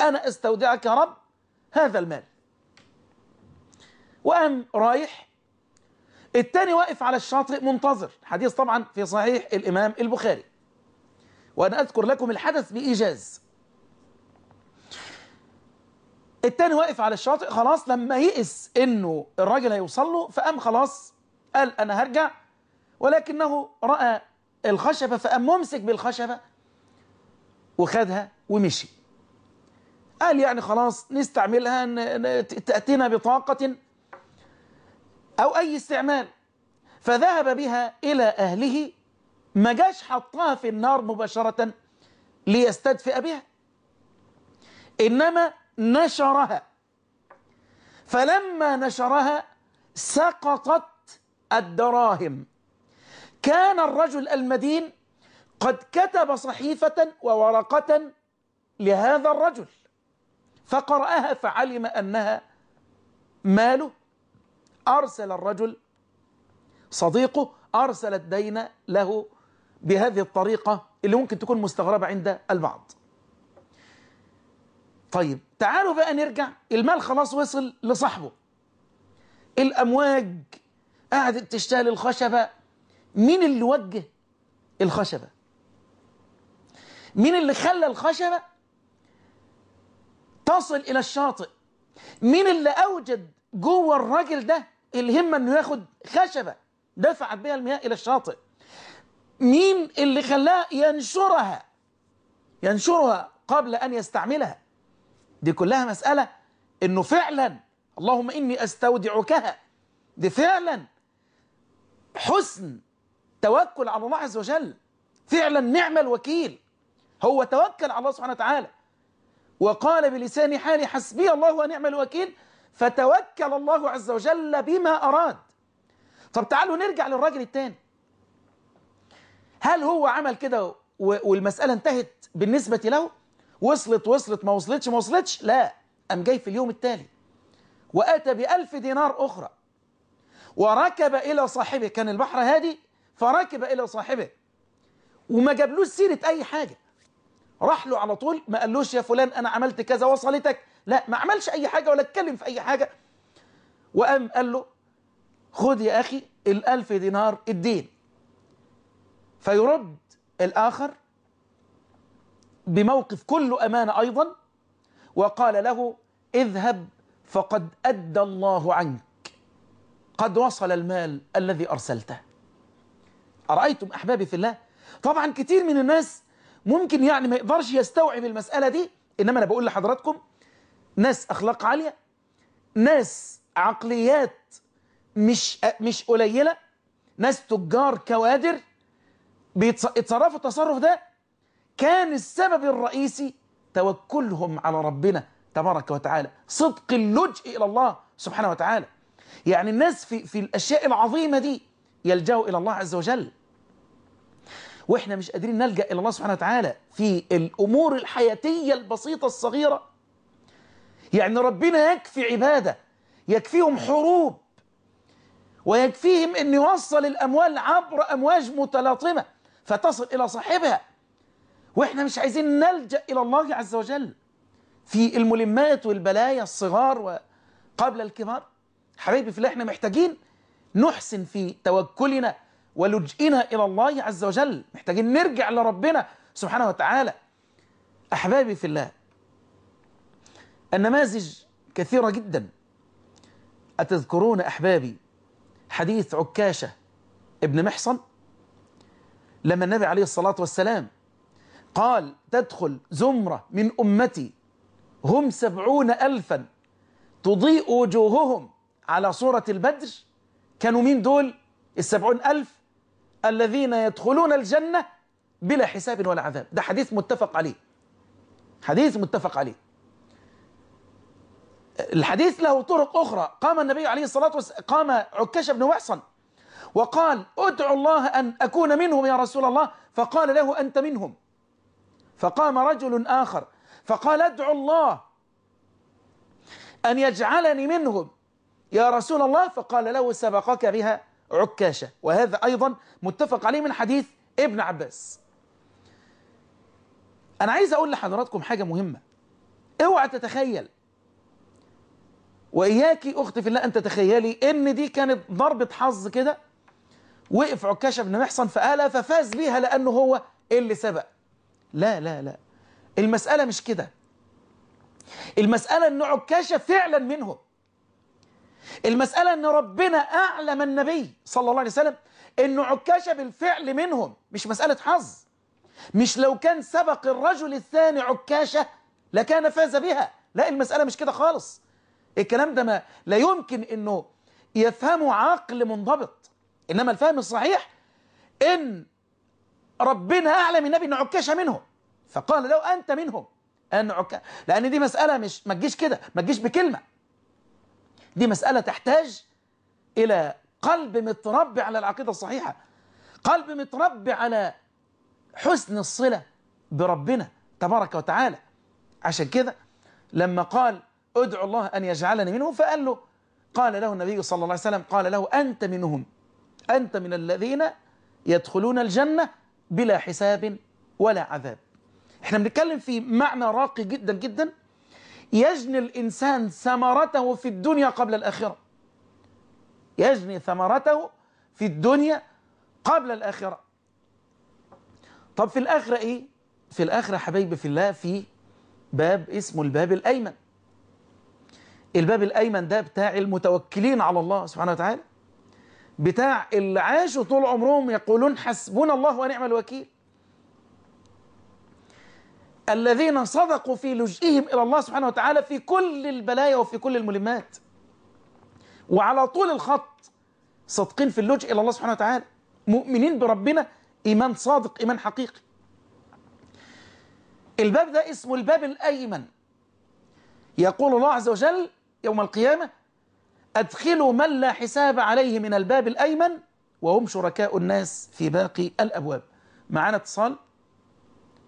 أنا أستودعك يا رب هذا المال. وقام رايح. التاني واقف على الشاطئ منتظر. حديث طبعا في صحيح الإمام البخاري. وأنا أذكر لكم الحدث بإيجاز. التاني واقف على الشاطئ خلاص لما يئس إنه الراجل هيوصل له فقام خلاص قال أنا هرجع. ولكنه رأى الخشبة فقام ممسك بالخشبة وخدها ومشي. قال يعني خلاص نستعملها تأتينا بطاقة أو أي استعمال. فذهب بها إلى أهله ما جاش حطها في النار مباشرة ليستدفئ بها. إنما نشرها. فلما نشرها سقطت الدراهم. كان الرجل المدين قد كتب صحيفة وورقة لهذا الرجل فقرأها فعلم أنها ماله. أرسل الرجل صديقه أرسل الدين له بهذه الطريقة اللي ممكن تكون مستغربة عند البعض. طيب تعالوا بقى نرجع المال خلاص وصل لصاحبه. الأمواج قعدت تشتغل الخشبة. مين اللي وجه الخشبة؟ مين اللي خلى الخشبة تصل إلى الشاطئ؟ مين اللي أوجد جوه الراجل ده الهمة أنه ياخد خشبة دفعت بها المياه إلى الشاطئ؟ مين اللي خلاه ينشرها؟ ينشرها قبل أن يستعملها. دي كلها مسألة إنه فعلا اللهم إني أستودعكها دي فعلا حسن توكل على الله عز وجل فعلا نعم الوكيل هو توكل على الله سبحانه وتعالى. وقال بلسان حالي حسبي الله ونعم الوكيل فتوكل الله عز وجل بما أراد. طب تعالوا نرجع للراجل التاني. هل هو عمل كده والمسألة انتهت بالنسبة له؟ وصلت وصلت ما وصلتش ما وصلتش لا. أم جاي في اليوم التالي. وأتى بألف دينار أخرى. وركب إلى صاحبه. كان البحر هادي فركب إلى صاحبه. وما جابلوش سيرة أي حاجة. راح له على طول ما قالوش يا فلان أنا عملت كذا وصلتك. لا ما عملش أي حاجة ولا اتكلم في أي حاجة. وقام قال له خد يا أخي الألف دينار الدين. فيرد الآخر بموقف كله أمانة أيضا وقال له اذهب فقد أدى الله عنك قد وصل المال الذي أرسلته. أرأيتم أحبابي في الله؟ طبعا كتير من الناس ممكن يعني ما يقدرش يستوعب المسألة دي إنما أنا بقول لحضراتكم ناس أخلاق عالية ناس عقليات مش مش قليلة ناس تجار كوادر بيتصرفوا التصرف ده كان السبب الرئيسي توكلهم على ربنا تبارك وتعالى صدق اللجء إلى الله سبحانه وتعالى. يعني الناس في, في الأشياء العظيمة دي يلجأوا إلى الله عز وجل. وإحنا مش قادرين نلجأ إلى الله سبحانه وتعالى في الأمور الحياتية البسيطة الصغيرة. يعني ربنا يكفي عبادة يكفيهم حروب ويكفيهم أن يوصل الأموال عبر أمواج متلاطمة فتصل إلى صاحبها. وإحنا مش عايزين نلجأ إلى الله عز وجل. في الملمات والبلايا الصغار وقبل الكبار. حبايبي في الله إحنا محتاجين نحسن في توكلنا ولجئنا إلى الله عز وجل. محتاجين نرجع لربنا سبحانه وتعالى. أحبابي في الله النماذج كثيرة جدا. أتذكرون أحبابي حديث عكاشة ابن محصن؟ لما النبي عليه الصلاة والسلام قال تدخل زمرة من أمتي. هم سبعون ألفا. تضيء وجوههم على صورة البدر. كانوا مين دول؟ السبعون ألف الذين يدخلون الجنة بلا حساب ولا عذاب. ده حديث متفق عليه. حديث متفق عليه. الحديث له طرق أخرى. قام النبي عليه الصلاة والسلام قام عكاش بن محصن وقال ادعو الله أن أكون منهم يا رسول الله. فقال له أنت منهم. فقام رجل آخر فقال ادعو الله أن يجعلني منهم. يا رسول الله فقال له سبقك بها عكاشة. وهذا أيضا متفق عليه من حديث ابن عباس. أنا عايز أقول لحضراتكم حاجة مهمة. اوعى تتخيل. وإياكي أختي في الله أن تتخيلي إن دي كانت ضربة حظ كده وقف عكاشة بن محصن فقالها ففاز بيها لأنه هو اللي سبق. لا لا لا. المسألة مش كده. المسألة أن عكاشة فعلا منهم. المسألة أن ربنا أعلم النبي صلى الله عليه وسلم أن عكاشة بالفعل منهم. مش مسألة حظ. مش لو كان سبق الرجل الثاني عكاشة لكان فاز بها. لا المسألة مش كده خالص. الكلام ده ما لا يمكن أنه يفهمه عقل منضبط. إنما الفهم الصحيح إن ربنا أعلم النبي أن عكاشة منهم. فقال له أنت منهم. أن عكا لأن دي مسألة مش ما تجيش كده ما تجيش بكلمة. دي مسألة تحتاج إلى قلب متربي على العقيدة الصحيحة. قلب متربي على حسن الصلة بربنا تبارك وتعالى. عشان كده لما قال ادعو الله أن يجعلني منهم فقال له قال له النبي صلى الله عليه وسلم قال له أنت منهم. أنت من الذين يدخلون الجنة بلا حساب ولا عذاب. إحنا بنتكلم في معنى راقي جدا جدا. يجني الإنسان ثمرته في الدنيا قبل الآخرة. يجني ثمرته في الدنيا قبل الآخرة. طب في الآخرة إيه؟ في الآخرة حبايبي في الله في باب اسمه الباب الأيمن. الباب الأيمن ده بتاع المتوكلين على الله سبحانه وتعالى. بتاع اللي عاشوا طول عمرهم يقولون حسبنا الله ونعم الوكيل. الذين صدقوا في لجئهم إلى الله سبحانه وتعالى في كل البلايا وفي كل الملمات. وعلى طول الخط صادقين في اللجئ إلى الله سبحانه وتعالى. مؤمنين بربنا إيمان صادق إيمان حقيقي. الباب ده اسمه الباب الأيمن. يقول الله عز وجل يوم القيامة أدخلوا من لا حساب عليه من الباب الأيمن وهم شركاء الناس في باقي الأبواب. معنا اتصال؟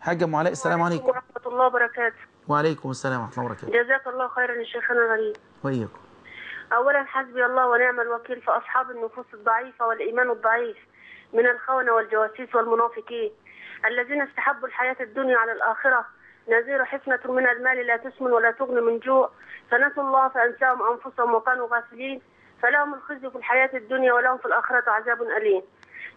حاجة أم علاء؟ السلام عليكم. ورحمة الله وبركاته. وعليكم السلام ورحمة الله وبركاته. جزاك الله خيرا يا شيخنا غريب وإياكم. أولا حسبي الله ونعم الوكيل في أصحاب النفوس الضعيفة والإيمان الضعيف من الخونة والجواسيس والمنافقين الذين استحبوا الحياة الدنيا على الآخرة نذير حفنة من المال لا تسمن ولا تغني من جوع. فنسوا الله فأنساهم أنفسهم وكانوا غافلين. فلهم الخزي في الحياة الدنيا ولهم في الآخرة عذاب أليم.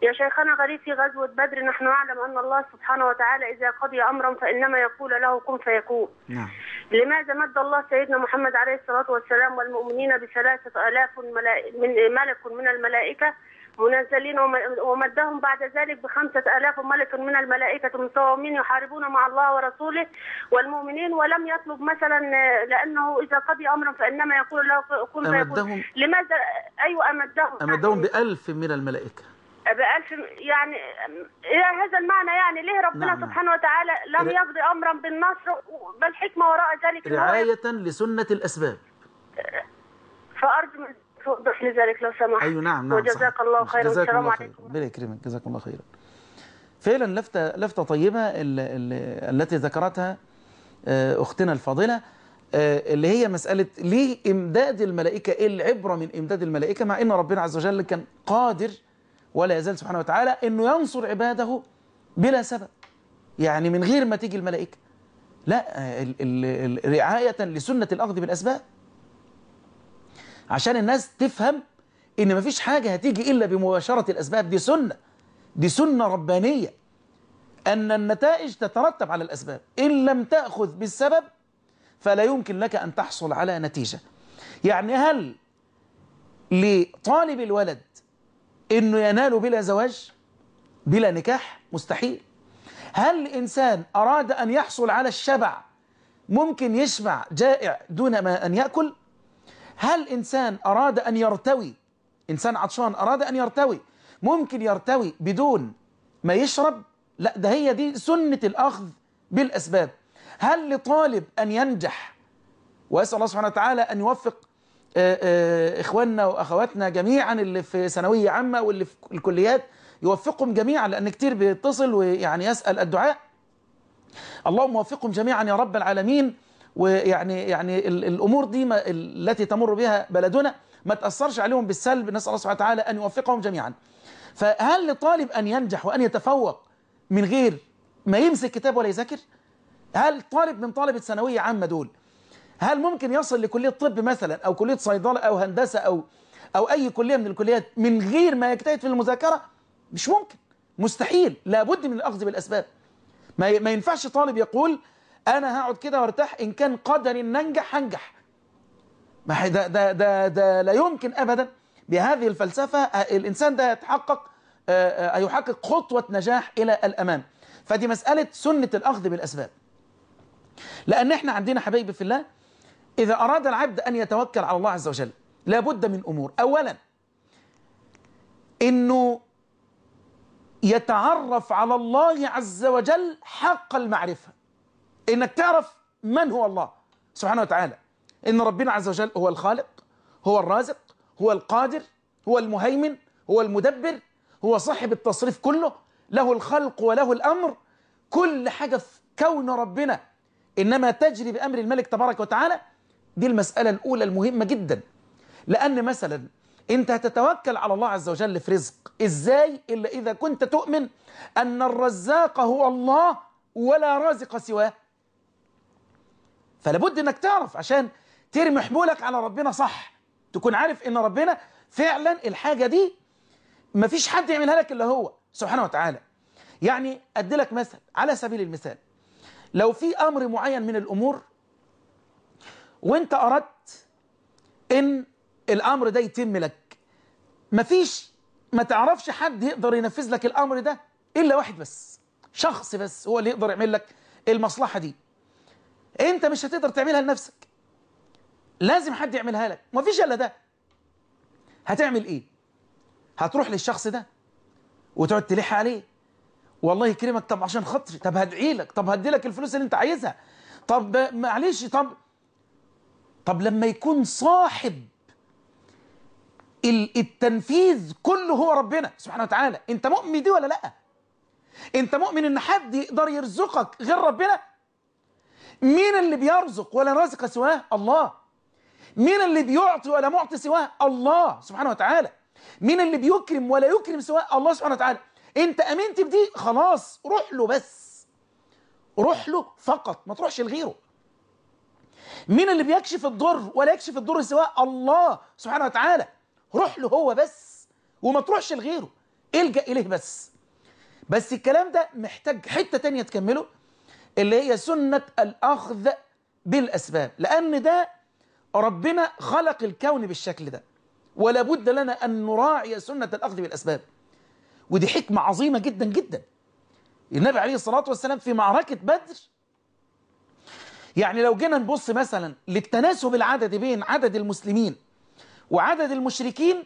يا شيخنا غريب في غزوة بدر نحن نعلم أن الله سبحانه وتعالى إذا قضي أمرا فإنما يقول له كن فيكون نعم. لماذا مد الله سيدنا محمد عليه الصلاة والسلام والمؤمنين بثلاثة آلاف من ملك من الملائكة منزلين وم- ومدهم بعد ذلك بخمسة آلاف ملك من الملائكة مسومين يحاربون مع الله ورسوله والمؤمنين ولم يطلب مثلا لأنه إذا قضي أمرا فإنما يقول له كن فيكون أمدهم لماذا؟ أيوة أمدهم. أمدهم بألف من الملائكة. بألف يعني إلى هذا المعنى يعني ليه ربنا نعم، نعم. سبحانه وتعالى لم ر- يقضي أمرا بالنصر بل حكمة وراء ذلك. رعاية لسنة الأسباب. فأرجو توضح لي ذلك لو سمحت. أيوة نعم نعم وجزاك. الله خيرا. والسلام عليكم. ربنا يكرمك جزاكم الله خيرا. فعلا لفتة لفتة طيبة ال- ال- التي ذكرتها آه، أختنا الفاضلة آه، اللي هي مسألة ليه إمداد الملائكة إيه العبرة من إمداد الملائكة مع إن ربنا عز وجل كان قادر ولا يزال سبحانه وتعالى إنه ينصر عباده بلا سبب. يعني من غير ما تيجي الملائكة. لا آه، رعاية لسنة الأخذ بالأسباب عشان الناس تفهم إن مفيش حاجة هتيجي إلا بمباشرة الأسباب. دي سنة. دي سنة ربانية. أن النتائج تترتب على الأسباب. إن لم تأخذ بالسبب فلا يمكن لك أن تحصل على نتيجة. يعني هل لطالب الولد إنه ينال بلا زواج؟ بلا نكاح؟ مستحيل. هل الإنسان أراد أن يحصل على الشبع؟ ممكن يشبع جائع دون ما أن يأكل؟ هل إنسان أراد أن يرتوي؟ إنسان عطشان أراد أن يرتوي. ممكن يرتوي بدون ما يشرب؟ لا ده هي دي سنة الأخذ بالأسباب. هل لطالب أن ينجح؟ وأسأل الله سبحانه وتعالى أن يوفق آه، آه، إخواننا وأخواتنا جميعا اللي في ثانوية عامة واللي في الكليات يوفقهم جميعا لأن كتير بيتصل ويعني يسأل الدعاء. اللهم وفقهم جميعا يا رب العالمين. ويعني يعني ال- الأمور دي ما التي تمر بها بلدنا ما تأثرش عليهم بالسلب. نسأل الله سبحانه وتعالى أن يوفقهم جميعا. فهل لطالب أن ينجح وأن يتفوق من غير ما يمسك كتاب ولا يذاكر؟ هل طالب من طلبه ثانويه عامة دول هل ممكن يصل لكلية طب مثلا أو كلية صيدلة أو هندسة أو أو أي كلية من الكليات من غير ما يجتهد في المذاكرة؟ مش ممكن. مستحيل. لابد من الأخذ بالأسباب. ما ينفعش طالب يقول أنا هقعد كده وأرتاح إن كان قدري إن أنجح هنجح. ما ده ده ده ده لا يمكن ابدا بهذه الفلسفة. الإنسان ده يتحقق آه، آه، هيحقق خطوة نجاح إلى الامام فدي مسألة سنة الأخذ بالأسباب. لأن إحنا عندنا حبايبي في الله إذا أراد العبد أن يتوكل على الله عز وجل لابد من أمور. اولا إنه يتعرف على الله عز وجل حق المعرفة. إنك تعرف من هو الله سبحانه وتعالى. إن ربنا عز وجل هو الخالق هو الرازق هو القادر هو المهيمن هو المدبر هو صاحب التصريف كله له الخلق وله الأمر. كل حاجة في كون ربنا إنما تجري بأمر الملك تبارك وتعالى دي المسألة الأولى المهمة جدا. لأن مثلا أنت هتتوكل على الله عز وجل في رزق. إزاي؟ إلا إذا كنت تؤمن أن الرزاق هو الله ولا رازق سواه. فلابد أنك تعرف عشان ترمي حمولك على ربنا صح. تكون عارف أن ربنا فعلا الحاجة دي مفيش حد يعملها لك إلا هو سبحانه وتعالى. يعني أدي لك مثل على سبيل المثال. لو في أمر معين من الأمور وأنت أردت إن الأمر ده يتم لك مفيش ما تعرفش حد يقدر ينفذ لك الأمر ده إلا واحد بس شخص بس هو اللي يقدر يعمل لك المصلحة دي. انت مش هتقدر تعملها لنفسك. لازم حد يعملها لك. مفيش إلا ده. هتعمل إيه؟ هتروح للشخص ده وتقعد تلح عليه. والله يكرمك. طب عشان خاطري. طب هدعي لك. طب هدي لك الفلوس اللي انت عايزها. طب معلش. طب طب لما يكون صاحب ال- التنفيذ كله هو ربنا سبحانه وتعالى. انت مؤمن دي ولا لأ؟ انت مؤمن إن حد يقدر يرزقك غير ربنا؟ مين اللي بيرزق ولا رازق سواه؟ الله. مين اللي بيعطي ولا معطي سواه؟ الله سبحانه وتعالى. مين اللي بيكرم ولا يكرم سواه؟ الله سبحانه وتعالى. انت امنت بدي؟ خلاص روح له بس. روح له فقط ما تروحش لغيره. مين اللي بيكشف الضر ولا يكشف الضر سواه؟ الله سبحانه وتعالى. روح له هو بس وما تروحش لغيره. إلجأ إليه بس. بس الكلام ده محتاج حتة تانية تكمله. اللي هي سنة الأخذ بالأسباب. لأن ده ربنا خلق الكون بالشكل ده. ولا بد لنا أن نراعي سنة الأخذ بالأسباب. ودي حكمة عظيمة جدا جدا. النبي عليه الصلاة والسلام في معركة بدر يعني لو جينا نبص مثلا للتناسب العددي بين عدد المسلمين وعدد المشركين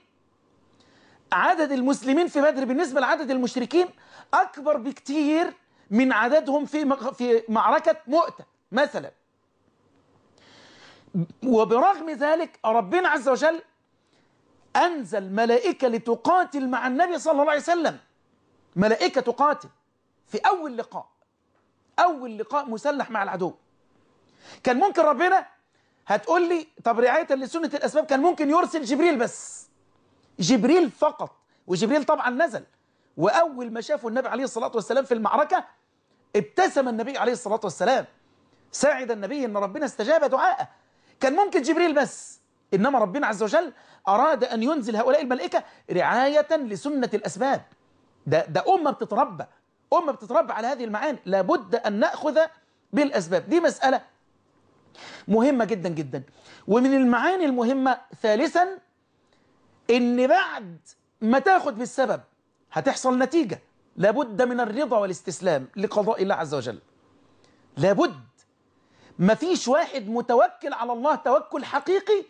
عدد المسلمين في بدر بالنسبة لعدد المشركين أكبر بكتير من عددهم في في معركة مؤتة مثلا. وبرغم ذلك ربنا عز وجل أنزل ملائكة لتقاتل مع النبي صلى الله عليه وسلم. ملائكة تقاتل في أول لقاء أول لقاء مسلح مع العدو. كان ممكن ربنا هتقول لي طب رعاية لسنة الأسباب كان ممكن يرسل جبريل بس. جبريل فقط وجبريل طبعا نزل. وأول ما شافوا النبي عليه الصلاة والسلام في المعركة ابتسم النبي عليه الصلاة والسلام. ساعد النبي أن ربنا استجاب دعاءه. كان ممكن جبريل بس. إنما ربنا عز وجل أراد أن ينزل هؤلاء الملائكة رعاية لسنة الأسباب. ده, ده أمة بتتربى. أمة بتتربى على هذه المعاني. لابد أن نأخذ بالأسباب. دي مسألة مهمة جدا جدا. ومن المعاني المهمة ثالثا إن بعد ما تاخد بالسبب هتحصل نتيجة. لابد من الرضا والاستسلام لقضاء الله عز وجل. لابد. مفيش واحد متوكل على الله توكل حقيقي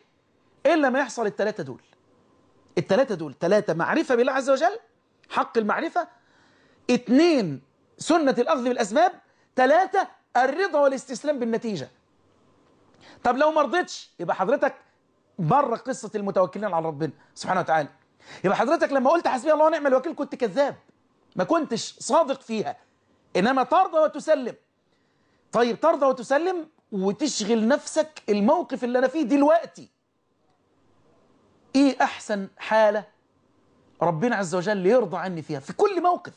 إلا ما يحصل التلاتة دول. التلاتة دول تلاتة معرفة بالله عز وجل حق المعرفة. اتنين سنة الأخذ بالأسباب. تلاتة الرضا والاستسلام بالنتيجة. طب لو ما رضيتش يبقى حضرتك بره قصة المتوكلين على ربنا. سبحانه وتعالى. يبقى حضرتك لما قلت حسبي الله ونعم الوكيل كنت كذاب. ما كنتش صادق فيها. إنما ترضى وتسلم. طيب ترضى وتسلم وتشغل نفسك الموقف اللي أنا فيه دلوقتي. إيه أحسن حالة ربنا عز وجل يرضى عني فيها؟ في كل موقف.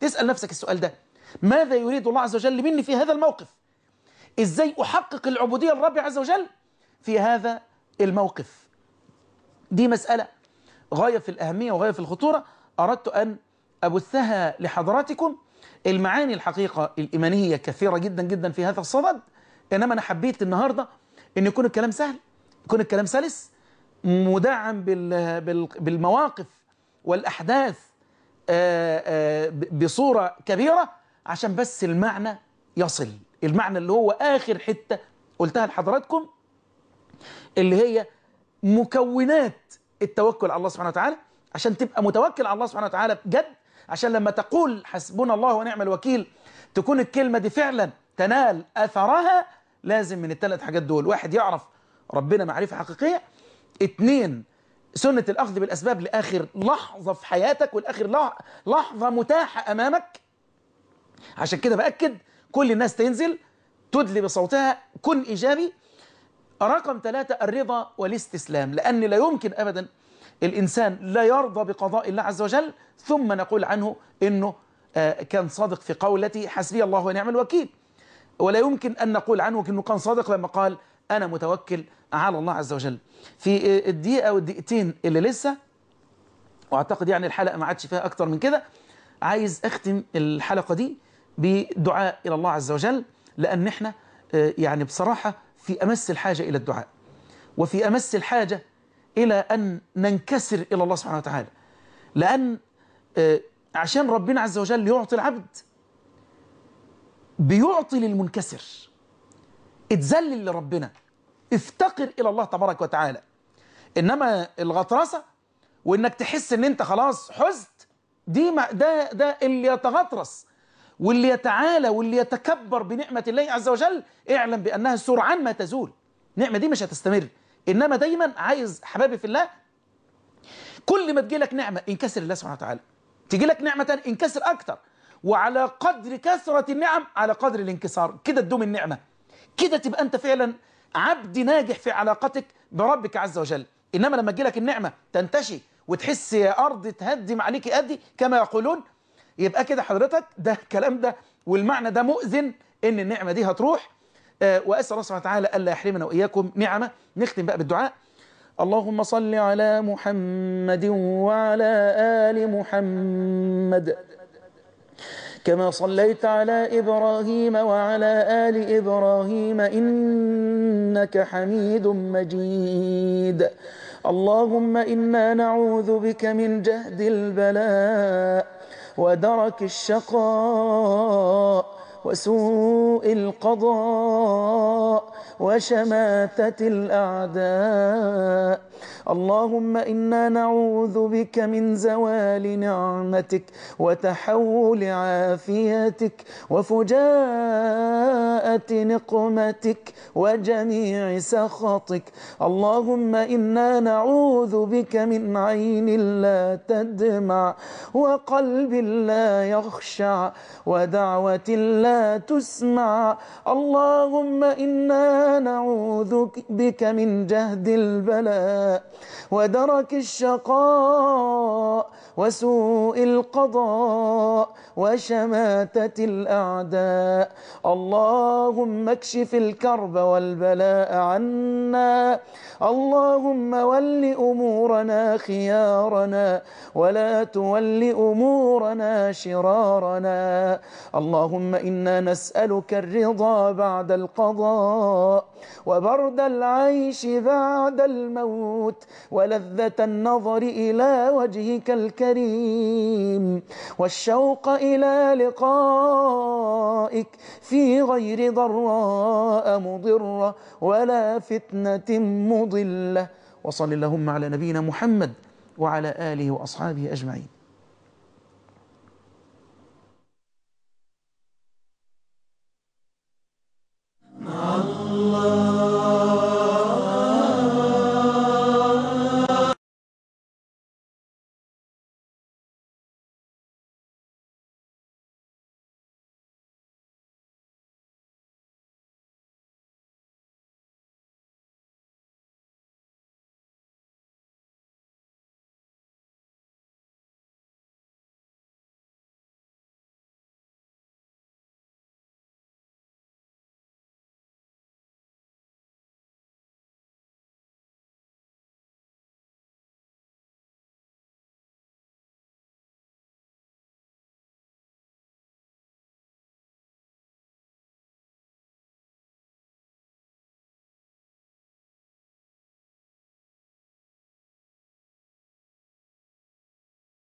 تسأل نفسك السؤال ده. ماذا يريد الله عز وجل مني في هذا الموقف؟ إزاي أحقق العبودية للرب عز وجل في هذا الموقف؟ دي مسألة غاية في الأهمية وغاية في الخطورة أردت أن أبثها لحضراتكم. المعاني الحقيقة الإيمانية كثيرة جدا جدا في هذا الصدد. إنما أنا حبيت النهاردة أن يكون الكلام سهل يكون الكلام سلس مدعم بال- بال- بالمواقف والأحداث آه، آه، بصورة كبيرة عشان بس المعنى يصل. المعنى اللي هو آخر حتة قلتها لحضراتكم اللي هي مكونات التوكل على الله سبحانه وتعالى عشان تبقى متوكل على الله سبحانه وتعالى بجد عشان لما تقول حسبنا الله ونعم الوكيل تكون الكلمة دي فعلا تنال أثرها لازم من الثلاث حاجات دول. واحد يعرف ربنا معرفة حقيقية. اتنين سنة الأخذ بالأسباب لآخر لحظة في حياتك والآخر لح- لحظة متاحة أمامك. عشان كده بأكد كل الناس تنزل تدلي بصوتها كن إيجابي. رقم ثلاثة الرضا والاستسلام. لأن لا يمكن أبدا الإنسان لا يرضى بقضاء الله عز وجل ثم نقول عنه إنه آه، كان صادق في قولته حسبي الله ونعم الوكيل. ولا يمكن أن نقول عنه إنه كان صادق لما قال أنا متوكل على الله عز وجل. في آه، الدقيقة والدقيقتين اللي لسه وأعتقد يعني الحلقة ما عادش فيها أكتر من كده عايز أختم الحلقة دي بدعاء إلى الله عز وجل لأن إحنا آه، يعني بصراحة في أمس الحاجة إلى الدعاء وفي أمس الحاجة إلى أن ننكسر إلى الله سبحانه وتعالى. لأن آه، عشان ربنا عز وجل يعطي العبد بيعطي للمنكسر. اتذلل لربنا. افتقر إلى الله تبارك وتعالى. إنما الغطرسة وإنك تحس إن أنت خلاص حزت دي ما ده ده اللي يتغطرس. واللي يتعالى واللي يتكبر بنعمة الله عز وجل اعلم بأنها سرعان ما تزول. النعمة دي مش هتستمر. إنما دايما عايز حبايبي في الله كل ما تجي لك نعمة انكسر الله سبحانه وتعالى. تجي لك نعمة تانية انكسر أكتر. وعلى قدر كثرة النعم على قدر الانكسار. كده تدوم النعمة. كده تبقى أنت فعلا عبد ناجح في علاقتك بربك عز وجل. إنما لما تجي لك النعمة تنتشي وتحس يا أرض تهدم عليك أدي كما يقولون يبقى كده حضرتك ده الكلام ده والمعنى ده مؤذن إن النعمة دي هتروح. آه، وأسأل الله سبحانه وتعالى ألا يحرمنا وإياكم نعمة. نختم بقى بالدعاء. اللهم صل على محمد وعلى آل محمد. كما صليت على إبراهيم وعلى آل إبراهيم إنك حميد مجيد. اللهم إنا نعوذ بك من جهد البلاء ودرك الشقاء وسوء القضاء وشماتة الأعداء اللهم إنا نعوذ بك من زوال نعمتك وتحول عافيتك وفجاءة نقمتك وجميع سخطك. اللهم إنا نعوذ بك من عين لا تدمع وقلب لا يخشع ودعوة لا تسمع. اللهم إنا نعوذ بك من جهد البلاء ودرك الشقاء وسوء القضاء وشماتة الأعداء. اللهم اكشف الكرب والبلاء عنا. اللهم ول أمورنا خيارنا. ولا تول أمورنا شرارنا. اللهم إنا نسألك الرضا بعد القضاء. وبرد العيش بعد الموت. ولذة النظر إلى وجهك الكريم. الكريم والشوق إلى لقائك في غير ضراء مضرة ولا فتنة مضلة وصل اللهم على نبينا محمد وعلى آله وأصحابه أجمعين Oh.